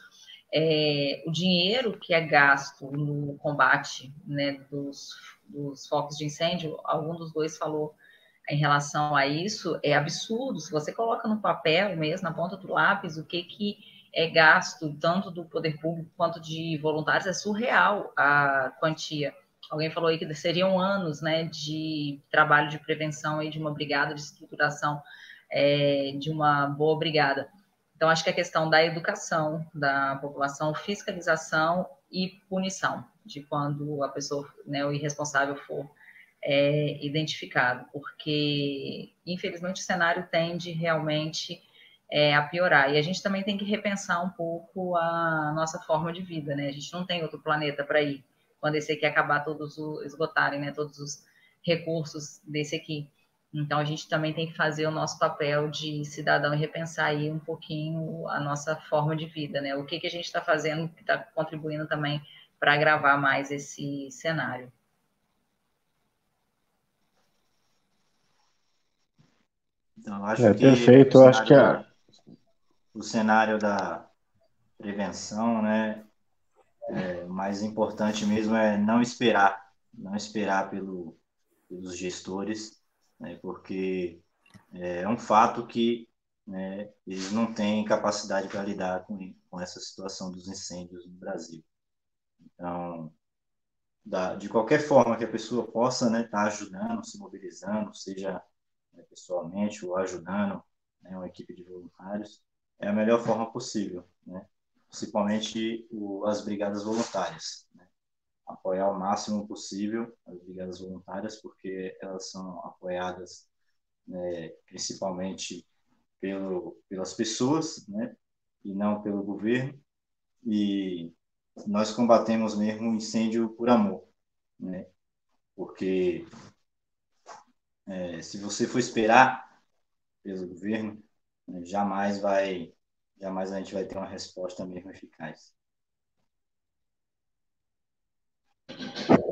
É, o dinheiro que é gasto no combate né, dos, dos, focos de incêndio, algum dos dois falou em relação a isso, é absurdo. Se você coloca no papel mesmo, na ponta do lápis, o que, que é gasto, tanto do poder público quanto de voluntários, é surreal a quantia. Alguém falou aí que seriam anos né, de trabalho de prevenção e de uma brigada de estruturação é, de uma boa brigada. Então, acho que a questão da educação da população, fiscalização e punição de quando a pessoa, né, o irresponsável for é, identificado, porque infelizmente o cenário tende realmente é, a piorar. E a gente também tem que repensar um pouco a nossa forma de vida, né? A gente não tem outro planeta para ir quando esse aqui acabar todos os, esgotarem, né, todos os recursos desse aqui. Então a gente também tem que fazer o nosso papel de cidadão e repensar aí um pouquinho a nossa forma de vida, né? O que, que a gente está fazendo que está contribuindo também para agravar mais esse cenário. Então, acho é, que perfeito, acho que a... o cenário da prevenção, né, é, mais importante mesmo é não esperar, não esperar pelo, pelos gestores, né, porque é um fato que né, eles não têm capacidade para lidar com, com essa situação dos incêndios no Brasil. Então, da, de qualquer forma que a pessoa possa estar né, tá ajudando, se mobilizando, seja né, pessoalmente ou ajudando né, uma equipe de voluntários, é a melhor forma possível. Né? Principalmente o, as brigadas voluntárias. Né? Apoiar o máximo possível as brigadas voluntárias, porque elas são apoiadas né, principalmente pelo, pelas pessoas, né? e não pelo governo. E nós combatemos mesmo o incêndio por amor, né? porque é, se você for esperar pelo governo, né, jamais vai jamais a gente vai ter uma resposta mesmo eficaz.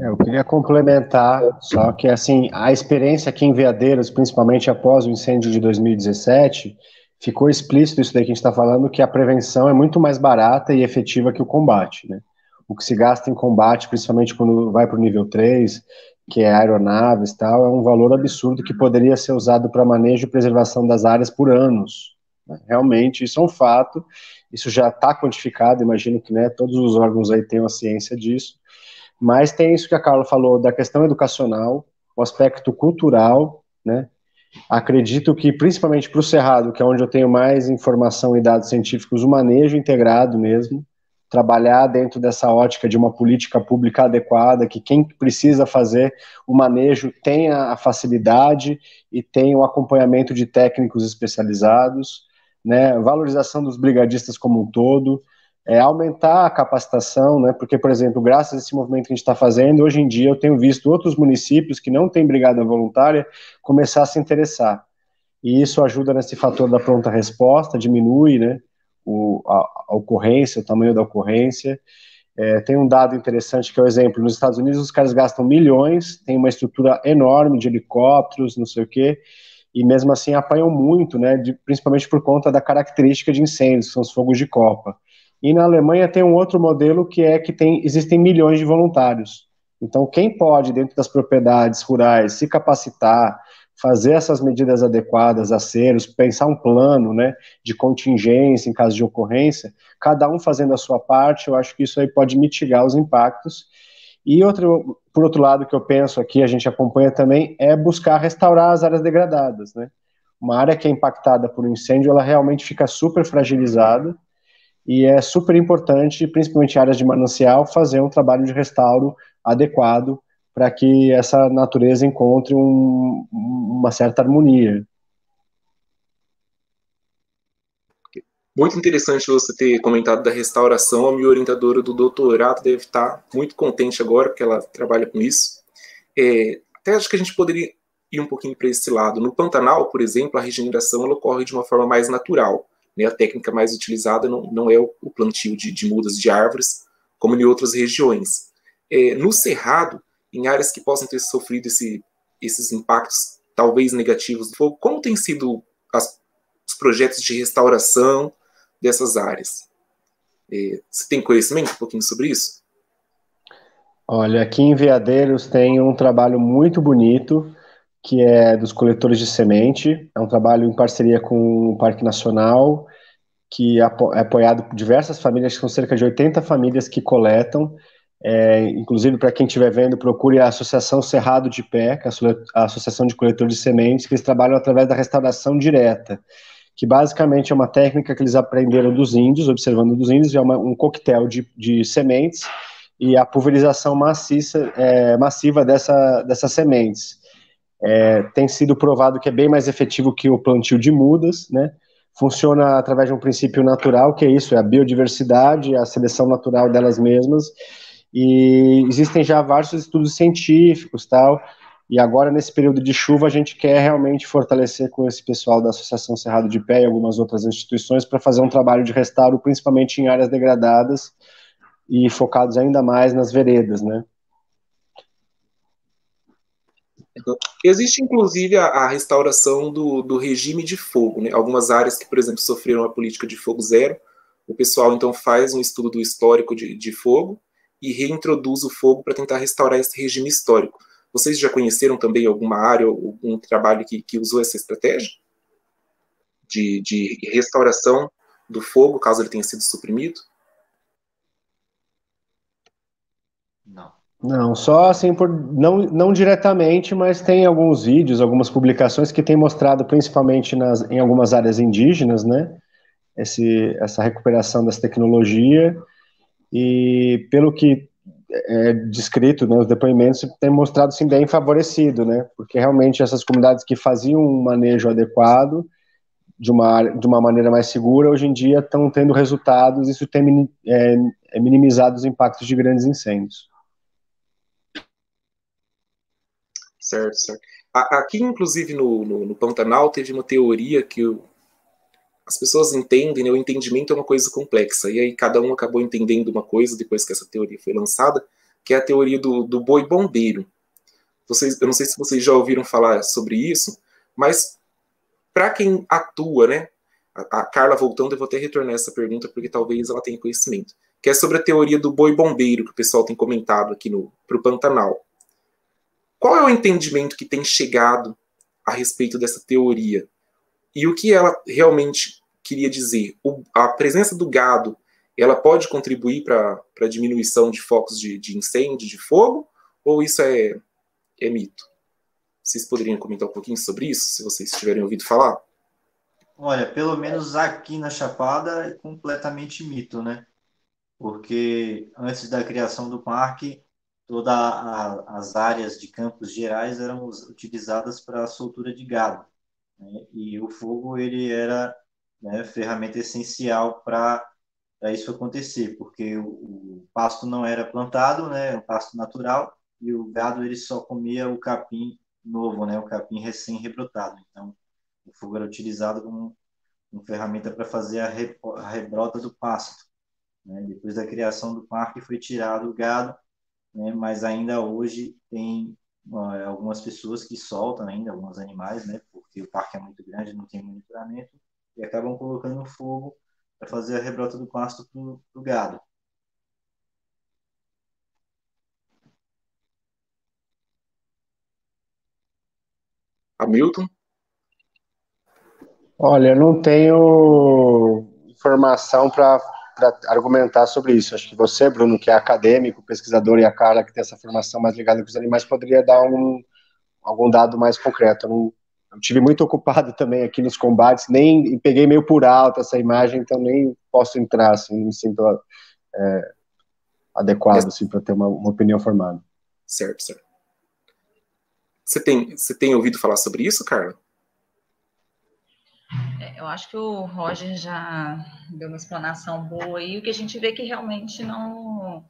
É, eu queria complementar, só que assim, a experiência aqui em Veadeiros, principalmente após o incêndio de 2017, ficou explícito isso daí que a gente está falando, que a prevenção é muito mais barata e efetiva que o combate, né? O que se gasta em combate, principalmente quando vai para o nível 3, que é aeronaves e tal, é um valor absurdo que poderia ser usado para manejo e preservação das áreas por anos. Né? Realmente, isso é um fato, isso já está quantificado, imagino que né, todos os órgãos aí tenham a ciência disso, mas tem isso que a Carla falou da questão educacional, o aspecto cultural, né? Acredito que, principalmente para o Cerrado, que é onde eu tenho mais informação e dados científicos, o manejo integrado mesmo, trabalhar dentro dessa ótica de uma política pública adequada, que quem precisa fazer o manejo tenha a facilidade e tenha o acompanhamento de técnicos especializados, né, valorização dos brigadistas como um todo, é, aumentar a capacitação, né, porque, por exemplo, graças a esse movimento que a gente está fazendo, hoje em dia eu tenho visto outros municípios que não têm brigada voluntária começar a se interessar. E isso ajuda nesse fator da pronta resposta, diminui né, o, a, a, ocorrência, o tamanho da ocorrência. É, tem um dado interessante que é o exemplo: nos Estados Unidos os caras gastam milhões, tem uma estrutura enorme de helicópteros, não sei o quê, e mesmo assim apanham muito, né, de, principalmente por conta da característica de incêndios, que são os fogos de copa. E na Alemanha tem um outro modelo que é que tem, existem milhões de voluntários. Então, quem pode, dentro das propriedades rurais, se capacitar, fazer essas medidas adequadas, aceros, pensar um plano né, de contingência em caso de ocorrência, cada um fazendo a sua parte, eu acho que isso aí pode mitigar os impactos. E outro, por outro lado, que eu penso aqui, a gente acompanha também, é buscar restaurar as áreas degradadas. Né? Uma área que é impactada por um incêndio, ela realmente fica super fragilizada, e é super importante, principalmente áreas de manancial, fazer um trabalho de restauro adequado para que essa natureza encontre um, uma certa harmonia. Muito interessante você ter comentado da restauração. A minha orientadora do doutorado deve estar muito contente agora, porque ela trabalha com isso. É, até acho que a gente poderia ir um pouquinho para esse lado. No Pantanal, por exemplo, a regeneração ocorre de uma forma mais natural. Né? A técnica mais utilizada não, não é o, o plantio de, de, mudas de árvores, como em outras regiões. É, no Cerrado, em áreas que possam ter sofrido esse, esses impactos talvez negativos do fogo, como têm sido as, os projetos de restauração dessas áreas? Você tem conhecimento um pouquinho sobre isso? Olha, aqui em Veadeiros tem um trabalho muito bonito que é dos coletores de semente. É um trabalho em parceria com o Parque Nacional, que é, é apoiado por diversas famílias, são cerca de 80 famílias que coletam. É, inclusive, para quem estiver vendo, procure a Associação Cerrado de Pé, que é a Associação de Coletores de Sementes, que eles trabalham através da restauração direta, que basicamente é uma técnica que eles aprenderam dos índios, observando dos índios, é uma, um coquetel de, de sementes e a pulverização maciça, é, massiva dessa, dessas sementes é, tem sido provado que é bem mais efetivo que o plantio de mudas, né? Funciona através de um princípio natural, que é isso, é a biodiversidade, a seleção natural delas mesmas, e existem já vários estudos científicos, tal, e agora nesse período de chuva a gente quer realmente fortalecer com esse pessoal da Associação Cerrado de Pé e algumas outras instituições para fazer um trabalho de restauro, principalmente em áreas degradadas e focados ainda mais nas veredas, né? Existe, inclusive, a, a restauração do, do, regime de fogo. Né? Algumas áreas que, por exemplo, sofreram a política de fogo zero, o pessoal, então, faz um estudo do histórico de, de fogo e reintroduz o fogo para tentar restaurar esse regime histórico. Vocês já conheceram também alguma área, algum trabalho que, que usou essa estratégia? De, de restauração do fogo, caso ele tenha sido suprimido? Não. Não, só assim, por, não, não diretamente, mas tem alguns vídeos, algumas publicações que têm mostrado, principalmente nas, em algumas áreas indígenas, né, esse, essa recuperação dessa tecnologia, e pelo que é descrito, né, os depoimentos tem mostrado sim bem favorecido, né, porque realmente essas comunidades que faziam um manejo adequado, de uma, de uma maneira mais segura, hoje em dia estão tendo resultados, isso tem é, é minimizado os impactos de grandes incêndios. Certo, certo. Aqui, inclusive, no, no, no Pantanal, teve uma teoria que as pessoas entendem, né, o entendimento é uma coisa complexa, e aí cada um acabou entendendo uma coisa depois que essa teoria foi lançada, que é a teoria do, do boi bombeiro. Vocês, eu não sei se vocês já ouviram falar sobre isso, mas para quem atua, né, a, a Carla voltando, eu vou até retornar essa pergunta, porque talvez ela tenha conhecimento, que é sobre a teoria do boi bombeiro, que o pessoal tem comentado aqui no, o Pantanal qual é o entendimento que tem chegado a respeito dessa teoria? E o que ela realmente queria dizer? O, a presença do gado, ela pode contribuir para a diminuição de focos de, de incêndio, de fogo? Ou isso é, é mito? Vocês poderiam comentar um pouquinho sobre isso, se vocês tiverem ouvido falar? Olha, pelo menos aqui na Chapada é completamente mito, né? Porque antes da criação do parque, todas as áreas de campos gerais eram utilizadas para a soltura de gado. Né? E o fogo ele era né, ferramenta essencial para isso acontecer, porque o, o, pasto não era plantado, né, um pasto natural, e o gado ele só comia o capim novo, né, o capim recém-rebrotado. Então, o fogo era utilizado como uma ferramenta para fazer a, re, a rebrota do pasto. Né? Depois da criação do parque foi tirado o gado, né? mas ainda hoje tem uh, algumas pessoas que soltam ainda alguns animais, né? Porque o parque é muito grande, não tem monitoramento, e acabam colocando fogo para fazer a rebrota do pasto para o gado. Hamilton? Olha, eu não tenho informação para argumentar sobre isso. Acho que você, Bruno, que é acadêmico, pesquisador, e a Carla, que tem essa formação mais ligada com os animais, poderia dar um, algum dado mais concreto. Eu, não, tive muito ocupado também aqui nos combates, nem peguei meio por alto essa imagem, então nem posso entrar, assim, me sinto é, adequado assim, para ter uma, uma opinião formada. Certo, certo. Você tem, você tem ouvido falar sobre isso, Carla? É, eu acho que o Roger já deu uma explanação boa e o que a gente vê que realmente não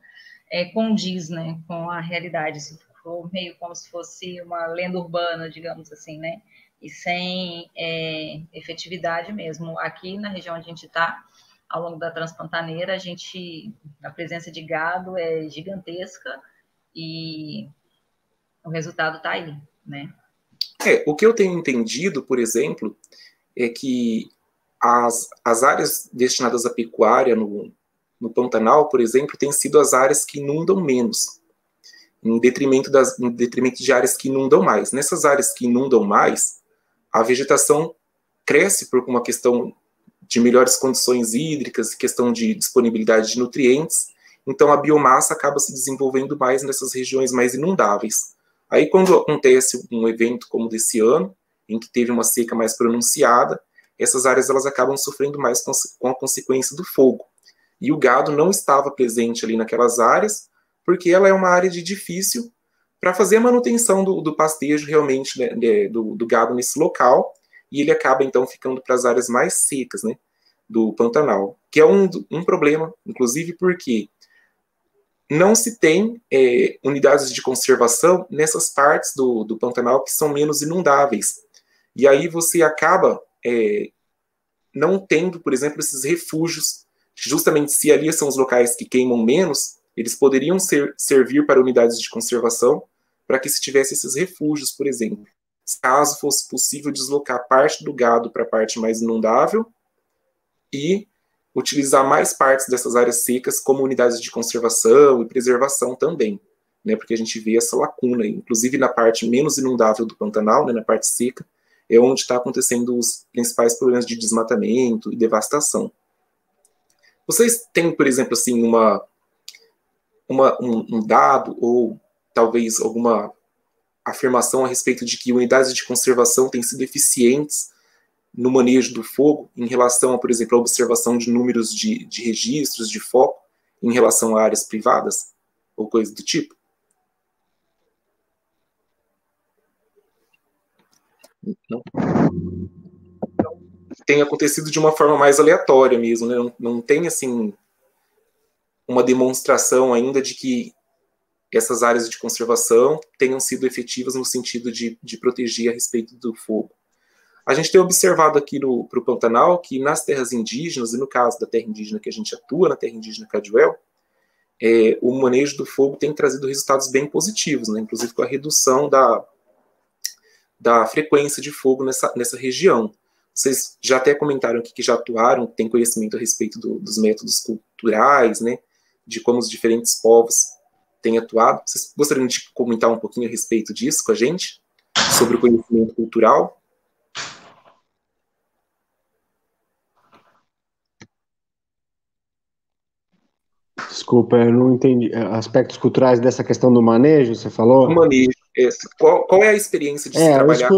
é, condiz né, com a realidade. Se for meio como se fosse uma lenda urbana, digamos assim, né? E sem é, efetividade mesmo. Aqui na região onde a gente está, ao longo da Transpantaneira, a gente, a presença de gado é gigantesca e o resultado está aí, né? É, o que eu tenho entendido, por exemplo, é que as, as áreas destinadas à pecuária no, no Pantanal, por exemplo, têm sido as áreas que inundam menos, em detrimento, das, em detrimento de áreas que inundam mais. Nessas áreas que inundam mais, a vegetação cresce por uma questão de melhores condições hídricas, questão de disponibilidade de nutrientes, então a biomassa acaba se desenvolvendo mais nessas regiões mais inundáveis. Aí quando acontece um evento como desse ano, em que teve uma seca mais pronunciada, essas áreas elas acabam sofrendo mais com a consequência do fogo. E o gado não estava presente ali naquelas áreas, porque ela é uma área de difícil para fazer a manutenção do, do pastejo realmente né, do, do, gado nesse local, e ele acaba então ficando para as áreas mais secas né, do Pantanal, que é um, um problema, inclusive porque não se tem é, unidades de conservação nessas partes do, do Pantanal que são menos inundáveis. E aí você acaba é, não tendo, por exemplo, esses refúgios, justamente se ali são os locais que queimam menos, eles poderiam ser, servir para unidades de conservação, para que se tivesse esses refúgios, por exemplo. Caso fosse possível deslocar parte do gado para a parte mais inundável e utilizar mais partes dessas áreas secas como unidades de conservação e preservação também, né, porque a gente vê essa lacuna, inclusive na parte menos inundável do Pantanal, né, na parte seca, é onde está acontecendo os principais problemas de desmatamento e devastação. Vocês têm, por exemplo, assim, uma, uma um, um dado ou talvez alguma afirmação a respeito de que unidades de conservação têm sido eficientes no manejo do fogo em relação, por exemplo, a observação de números de, de registros de foco em relação a áreas privadas ou coisa do tipo? Não. tem acontecido de uma forma mais aleatória mesmo, né? não, não tem assim uma demonstração ainda de que essas áreas de conservação tenham sido efetivas no sentido de, de proteger a respeito do fogo. A gente tem observado aqui no pro Pantanal que nas terras indígenas, e no caso da terra indígena que a gente atua, na terra indígena Caduel, é, o manejo do fogo tem trazido resultados bem positivos, né? inclusive com a redução da, da frequência de fogo nessa, nessa região. Vocês já até comentaram aqui que já atuaram, têm conhecimento a respeito do, dos métodos culturais, né, de como os diferentes povos tem atuado. Vocês gostariam de comentar um pouquinho a respeito disso com a gente? Sobre o conhecimento cultural? Desculpa, eu não entendi. Aspectos culturais dessa questão do manejo, você falou? O manejo. Qual, qual é a experiência de é, se trabalhar?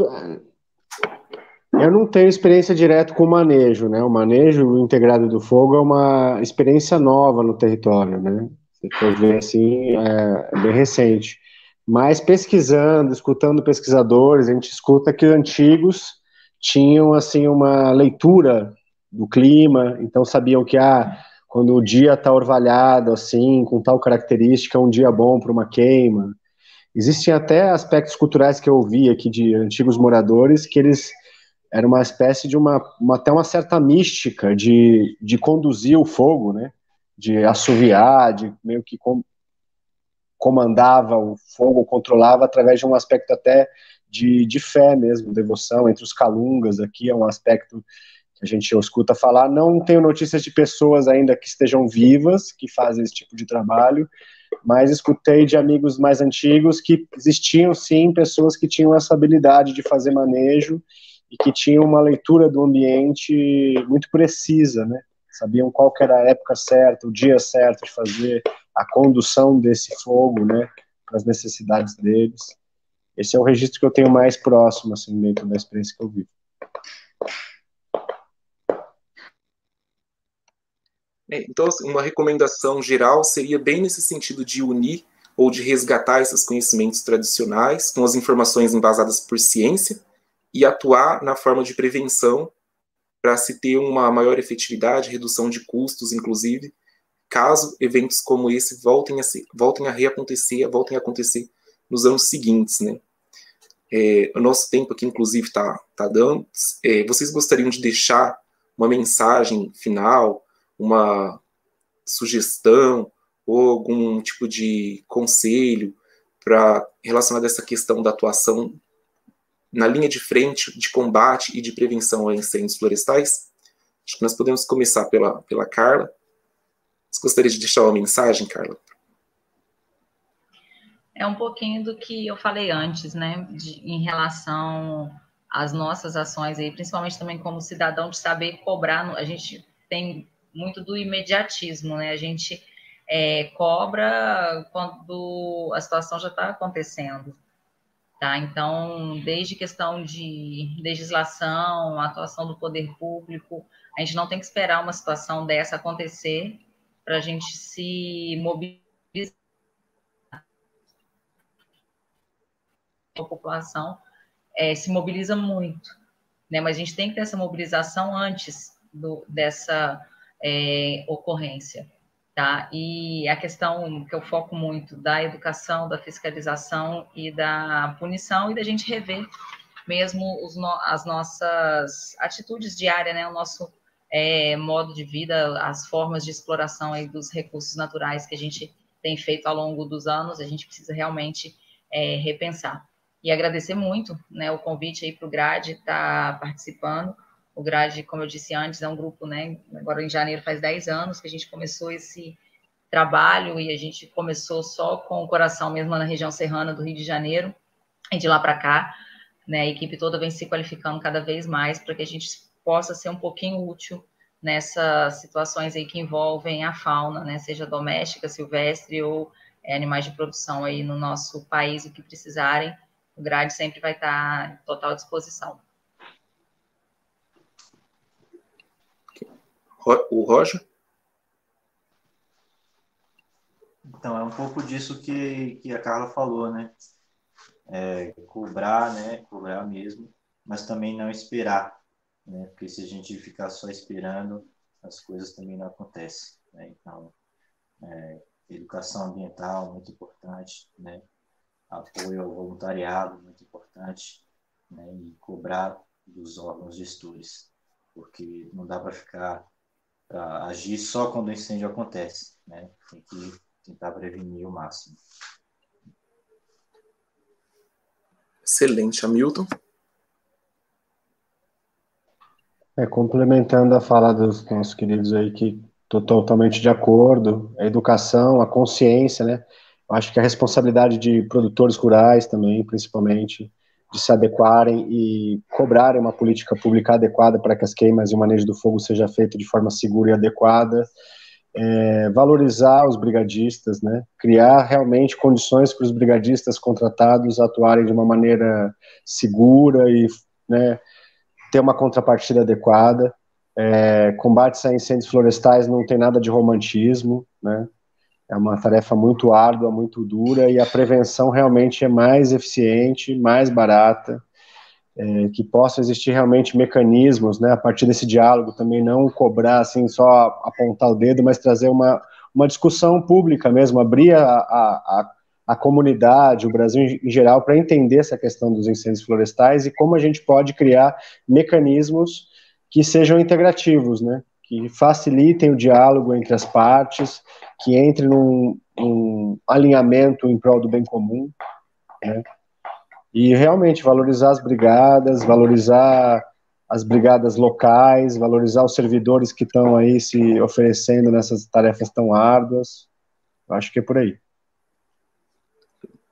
Eu não tenho experiência direta com o manejo, né? O manejo integrado do fogo é uma experiência nova no território, né? Se for ver assim, é, é bem recente. Mas pesquisando, escutando pesquisadores, a gente escuta que antigos tinham assim uma leitura do clima, então sabiam que ah, quando o dia está orvalhado assim, com tal característica, é um dia bom para uma queima. Existem até aspectos culturais que eu ouvi aqui de antigos moradores que eles era uma espécie de uma, uma, até uma certa mística de, de conduzir o fogo, né? De assoviar, de meio que com, comandava o fogo, controlava através de um aspecto até de, de fé mesmo, devoção entre os calungas aqui é um aspecto que a gente escuta falar. Não tenho notícias de pessoas ainda que estejam vivas que fazem esse tipo de trabalho, mas escutei de amigos mais antigos que existiam sim pessoas que tinham essa habilidade de fazer manejo e que tinham uma leitura do ambiente muito precisa, né? Sabiam qual era a época certa, o dia certo de fazer a condução desse fogo, né, para as necessidades deles. Esse é o registro que eu tenho mais próximo, assim, dentro da experiência que eu vivo. É, então, uma recomendação geral seria bem nesse sentido de unir ou de resgatar esses conhecimentos tradicionais com as informações embasadas por ciência e atuar na forma de prevenção para se ter uma maior efetividade, redução de custos, inclusive, caso eventos como esse voltem a, se, voltem a reacontecer, voltem a acontecer nos anos seguintes, né? É, o nosso tempo aqui, inclusive, está tá dando. É, vocês gostariam de deixar uma mensagem final, uma sugestão ou algum tipo de conselho para relacionado a essa questão da atuação na linha de frente de combate e de prevenção a incêndios florestais? Acho que nós podemos começar pela, pela Carla. Você gostaria de deixar uma mensagem, Carla? É um pouquinho do que eu falei antes, né, de, em relação às nossas ações aí, principalmente também como cidadão, de saber cobrar. A gente tem muito do imediatismo, né? A gente é, cobra quando a situação já está acontecendo. Tá? Então, desde questão de legislação, atuação do poder público, a gente não tem que esperar uma situação dessa acontecer para a gente se mobilizar. A população é, se mobiliza muito, né? mas a gente tem que ter essa mobilização antes do, dessa é, ocorrência. Tá? E a questão que eu foco muito da educação, da fiscalização e da punição e da gente rever mesmo no, as nossas atitudes diárias, né? O nosso é, modo de vida, as formas de exploração aí dos recursos naturais que a gente tem feito ao longo dos anos, a gente precisa realmente é, repensar. E agradecer muito né, o convite aí para o GRAD estar tá participando. O GRAD, como eu disse antes, é um grupo, né? Agora em janeiro faz 10 anos que a gente começou esse trabalho e a gente começou só com o coração mesmo na região serrana do Rio de Janeiro. E de lá para cá, né, a equipe toda vem se qualificando cada vez mais para que a gente possa ser um pouquinho útil nessas situações aí que envolvem a fauna, né, seja doméstica, silvestre ou é, animais de produção aí no nosso país, o que precisarem, o grade sempre vai estar em total disposição. O Roger? Então, é um pouco disso que, que a Carla falou, né? É, cobrar, né? Cobrar mesmo, mas também não esperar, né? Porque se a gente ficar só esperando, as coisas também não acontecem, né? Então, é, educação ambiental muito importante, né? Apoio ao voluntariado muito importante, né? E cobrar dos órgãos gestores, porque não dá para ficar para agir só quando o incêndio acontece, né? Tem que tentar prevenir o máximo. Excelente, Hamilton. É, complementando a fala dos nossos queridos aí, que estou totalmente de acordo, a educação, a consciência, né? Acho que a responsabilidade de produtores rurais também, principalmente, de se adequarem e cobrarem uma política pública adequada para que as queimas e o manejo do fogo seja feito de forma segura e adequada, é, valorizar os brigadistas, né, criar realmente condições para os brigadistas contratados atuarem de uma maneira segura e né, ter uma contrapartida adequada. É, a incêndios florestais não tem nada de romantismo, né, é uma tarefa muito árdua, muito dura, e a prevenção realmente é mais eficiente, mais barata, é, que possam existir realmente mecanismos, né, a partir desse diálogo, também não cobrar, assim, só apontar o dedo, mas trazer uma, uma discussão pública mesmo, abrir a, a, a comunidade, o Brasil em geral, para entender essa questão dos incêndios florestais e como a gente pode criar mecanismos que sejam integrativos, né, que facilitem o diálogo entre as partes, que entre num, num alinhamento em prol do bem comum, né? E realmente valorizar as brigadas, valorizar as brigadas locais, valorizar os servidores que estão aí se oferecendo nessas tarefas tão árduas. Eu acho que é por aí.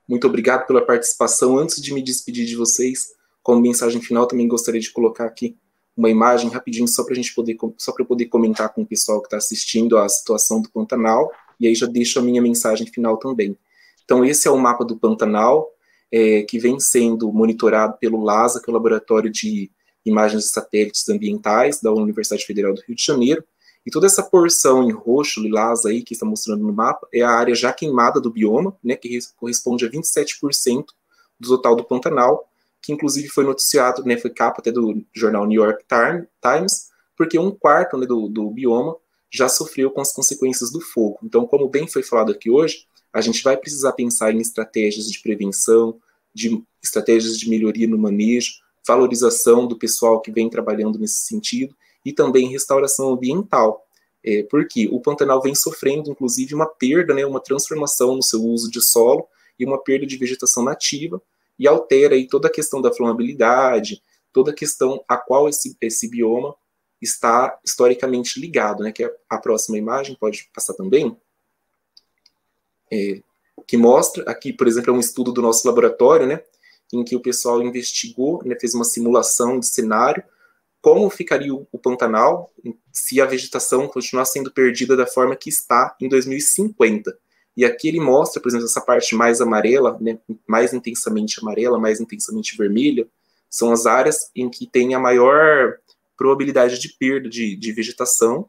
Muito obrigado pela participação. Antes de me despedir de vocês, como mensagem final, também gostaria de colocar aqui uma imagem rapidinho só para a gente poder só para poder comentar com o pessoal que está assistindo a situação do Pantanal e aí já deixo a minha mensagem final também. Então esse é o mapa do Pantanal é, que vem sendo monitorado pelo LASA, que é o Laboratório de Imagens de Satélites Ambientais da Universidade Federal do Rio de Janeiro. E toda essa porção em roxo, lilás aí que está mostrando no mapa é a área já queimada do bioma, né, que corresponde a 27% do total do Pantanal que inclusive foi noticiado, né, foi capa até do jornal New York Times, porque um quarto né, do, do bioma já sofreu com as consequências do fogo. Então, como bem foi falado aqui hoje, a gente vai precisar pensar em estratégias de prevenção, de estratégias de melhoria no manejo, valorização do pessoal que vem trabalhando nesse sentido e também restauração ambiental. É, porque o Pantanal vem sofrendo, inclusive, uma perda, né, uma transformação no seu uso de solo e uma perda de vegetação nativa, e altera aí toda a questão da flamabilidade, toda a questão a qual esse, esse bioma está historicamente ligado, né? Que é a próxima imagem pode passar também, é, que mostra aqui, por exemplo, é um estudo do nosso laboratório, né? Em que o pessoal investigou, né, fez uma simulação de cenário, como ficaria o, o Pantanal se a vegetação continuar sendo perdida da forma que está em 2050. E aqui ele mostra, por exemplo, essa parte mais amarela, né, mais intensamente amarela, mais intensamente vermelha, são as áreas em que tem a maior probabilidade de perda de, de vegetação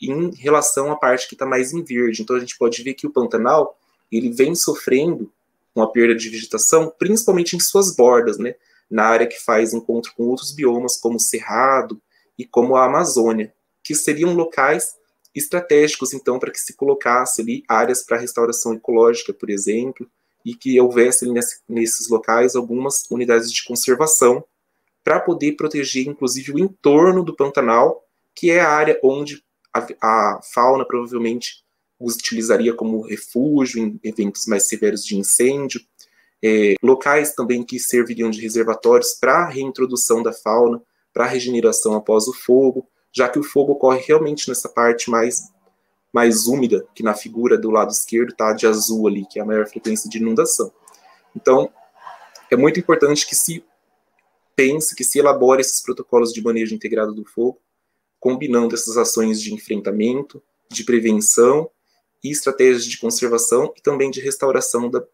em relação à parte que está mais em verde. Então a gente pode ver que o Pantanal ele vem sofrendo com a perda de vegetação, principalmente em suas bordas, né, na área que faz encontro com outros biomas, como o Cerrado e como a Amazônia, que seriam locais estratégicos, então, para que se colocasse ali áreas para restauração ecológica, por exemplo, e que houvesse nesse, nesses locais algumas unidades de conservação para poder proteger, inclusive, o entorno do Pantanal, que é a área onde a, a fauna provavelmente os utilizaria como refúgio em eventos mais severos de incêndio, é, locais também que serviriam de reservatórios para a reintrodução da fauna, para a regeneração após o fogo, já que o fogo ocorre realmente nessa parte mais, mais úmida, que na figura do lado esquerdo está de azul ali, que é a maior frequência de inundação. Então, é muito importante que se pense, que se elabore esses protocolos de manejo integrado do fogo, combinando essas ações de enfrentamento, de prevenção e estratégias de conservação e também de restauração da,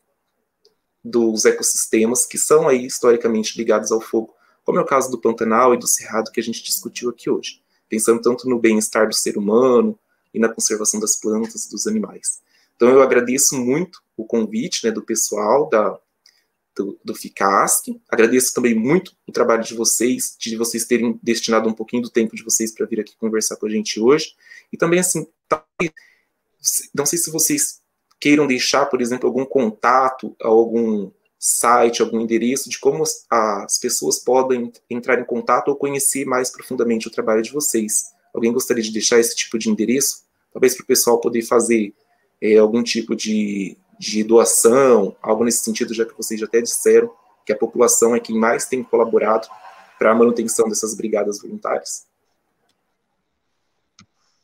dos ecossistemas que são aí historicamente ligados ao fogo, como é o caso do Pantanal e do Cerrado que a gente discutiu aqui hoje pensando tanto no bem-estar do ser humano e na conservação das plantas, dos animais. Então eu agradeço muito o convite né, do pessoal da, do, do FICASC, agradeço também muito o trabalho de vocês, de vocês terem destinado um pouquinho do tempo de vocês para vir aqui conversar com a gente hoje, e também assim, não sei se vocês queiram deixar, por exemplo, algum contato, algum site, algum endereço de como as pessoas podem entrar em contato ou conhecer mais profundamente o trabalho de vocês. Alguém gostaria de deixar esse tipo de endereço? Talvez para o pessoal poder fazer é, algum tipo de, de doação, algo nesse sentido, já que vocês já até disseram que a população é quem mais tem colaborado para a manutenção dessas brigadas voluntárias.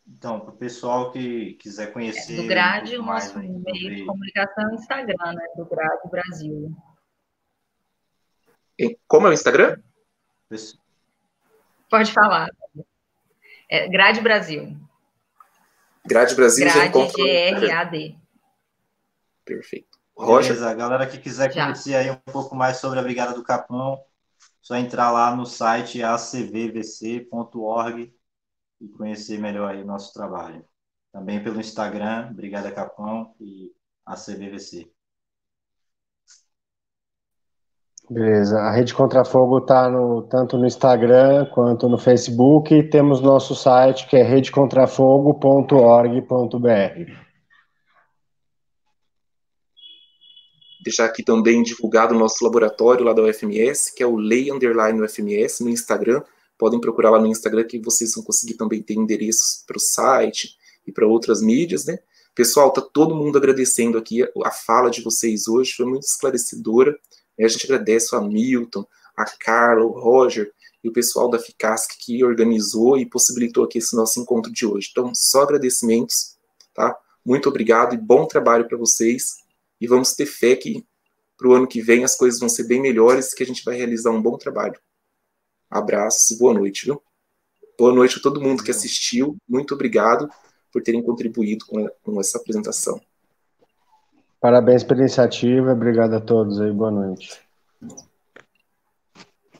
Então, para o pessoal que quiser conhecer. É, do Grade, um o nosso meio de comunicação é o Instagram, né? Do Grade Brasil. Como é o Instagram? Pode falar. É Grade Brasil. Grade Brasil Grade G-R-A-D. Perfeito. Roger? Beleza, galera que quiser Já. conhecer aí um pouco mais sobre a Brigada do Capão, só entrar lá no site acvvc.org e conhecer melhor aí o nosso trabalho. Também pelo Instagram, Brigada Capão e ACVVC. Beleza. A Rede Contrafogo está no, tanto no Instagram quanto no Facebook. E temos nosso site que é redecontrafogo.org.br. Deixar aqui também divulgado o nosso laboratório lá da UFMS, que é o Lei Underline UFMS, no Instagram. Podem procurar lá no Instagram que vocês vão conseguir também ter endereços para o site e para outras mídias, né? Pessoal, tá todo mundo agradecendo aqui a fala de vocês hoje, foi muito esclarecedora. A gente agradece o Hamilton, a Carla, o Roger e o pessoal da Ficasc que organizou e possibilitou aqui esse nosso encontro de hoje. Então, só agradecimentos, tá? Muito obrigado e bom trabalho para vocês. E vamos ter fé que para o ano que vem as coisas vão ser bem melhores e que a gente vai realizar um bom trabalho. Abraços e boa noite, viu? Boa noite a todo mundo que assistiu. Muito obrigado por terem contribuído com, com essa apresentação. Parabéns pela iniciativa, obrigado a todos aí, boa noite.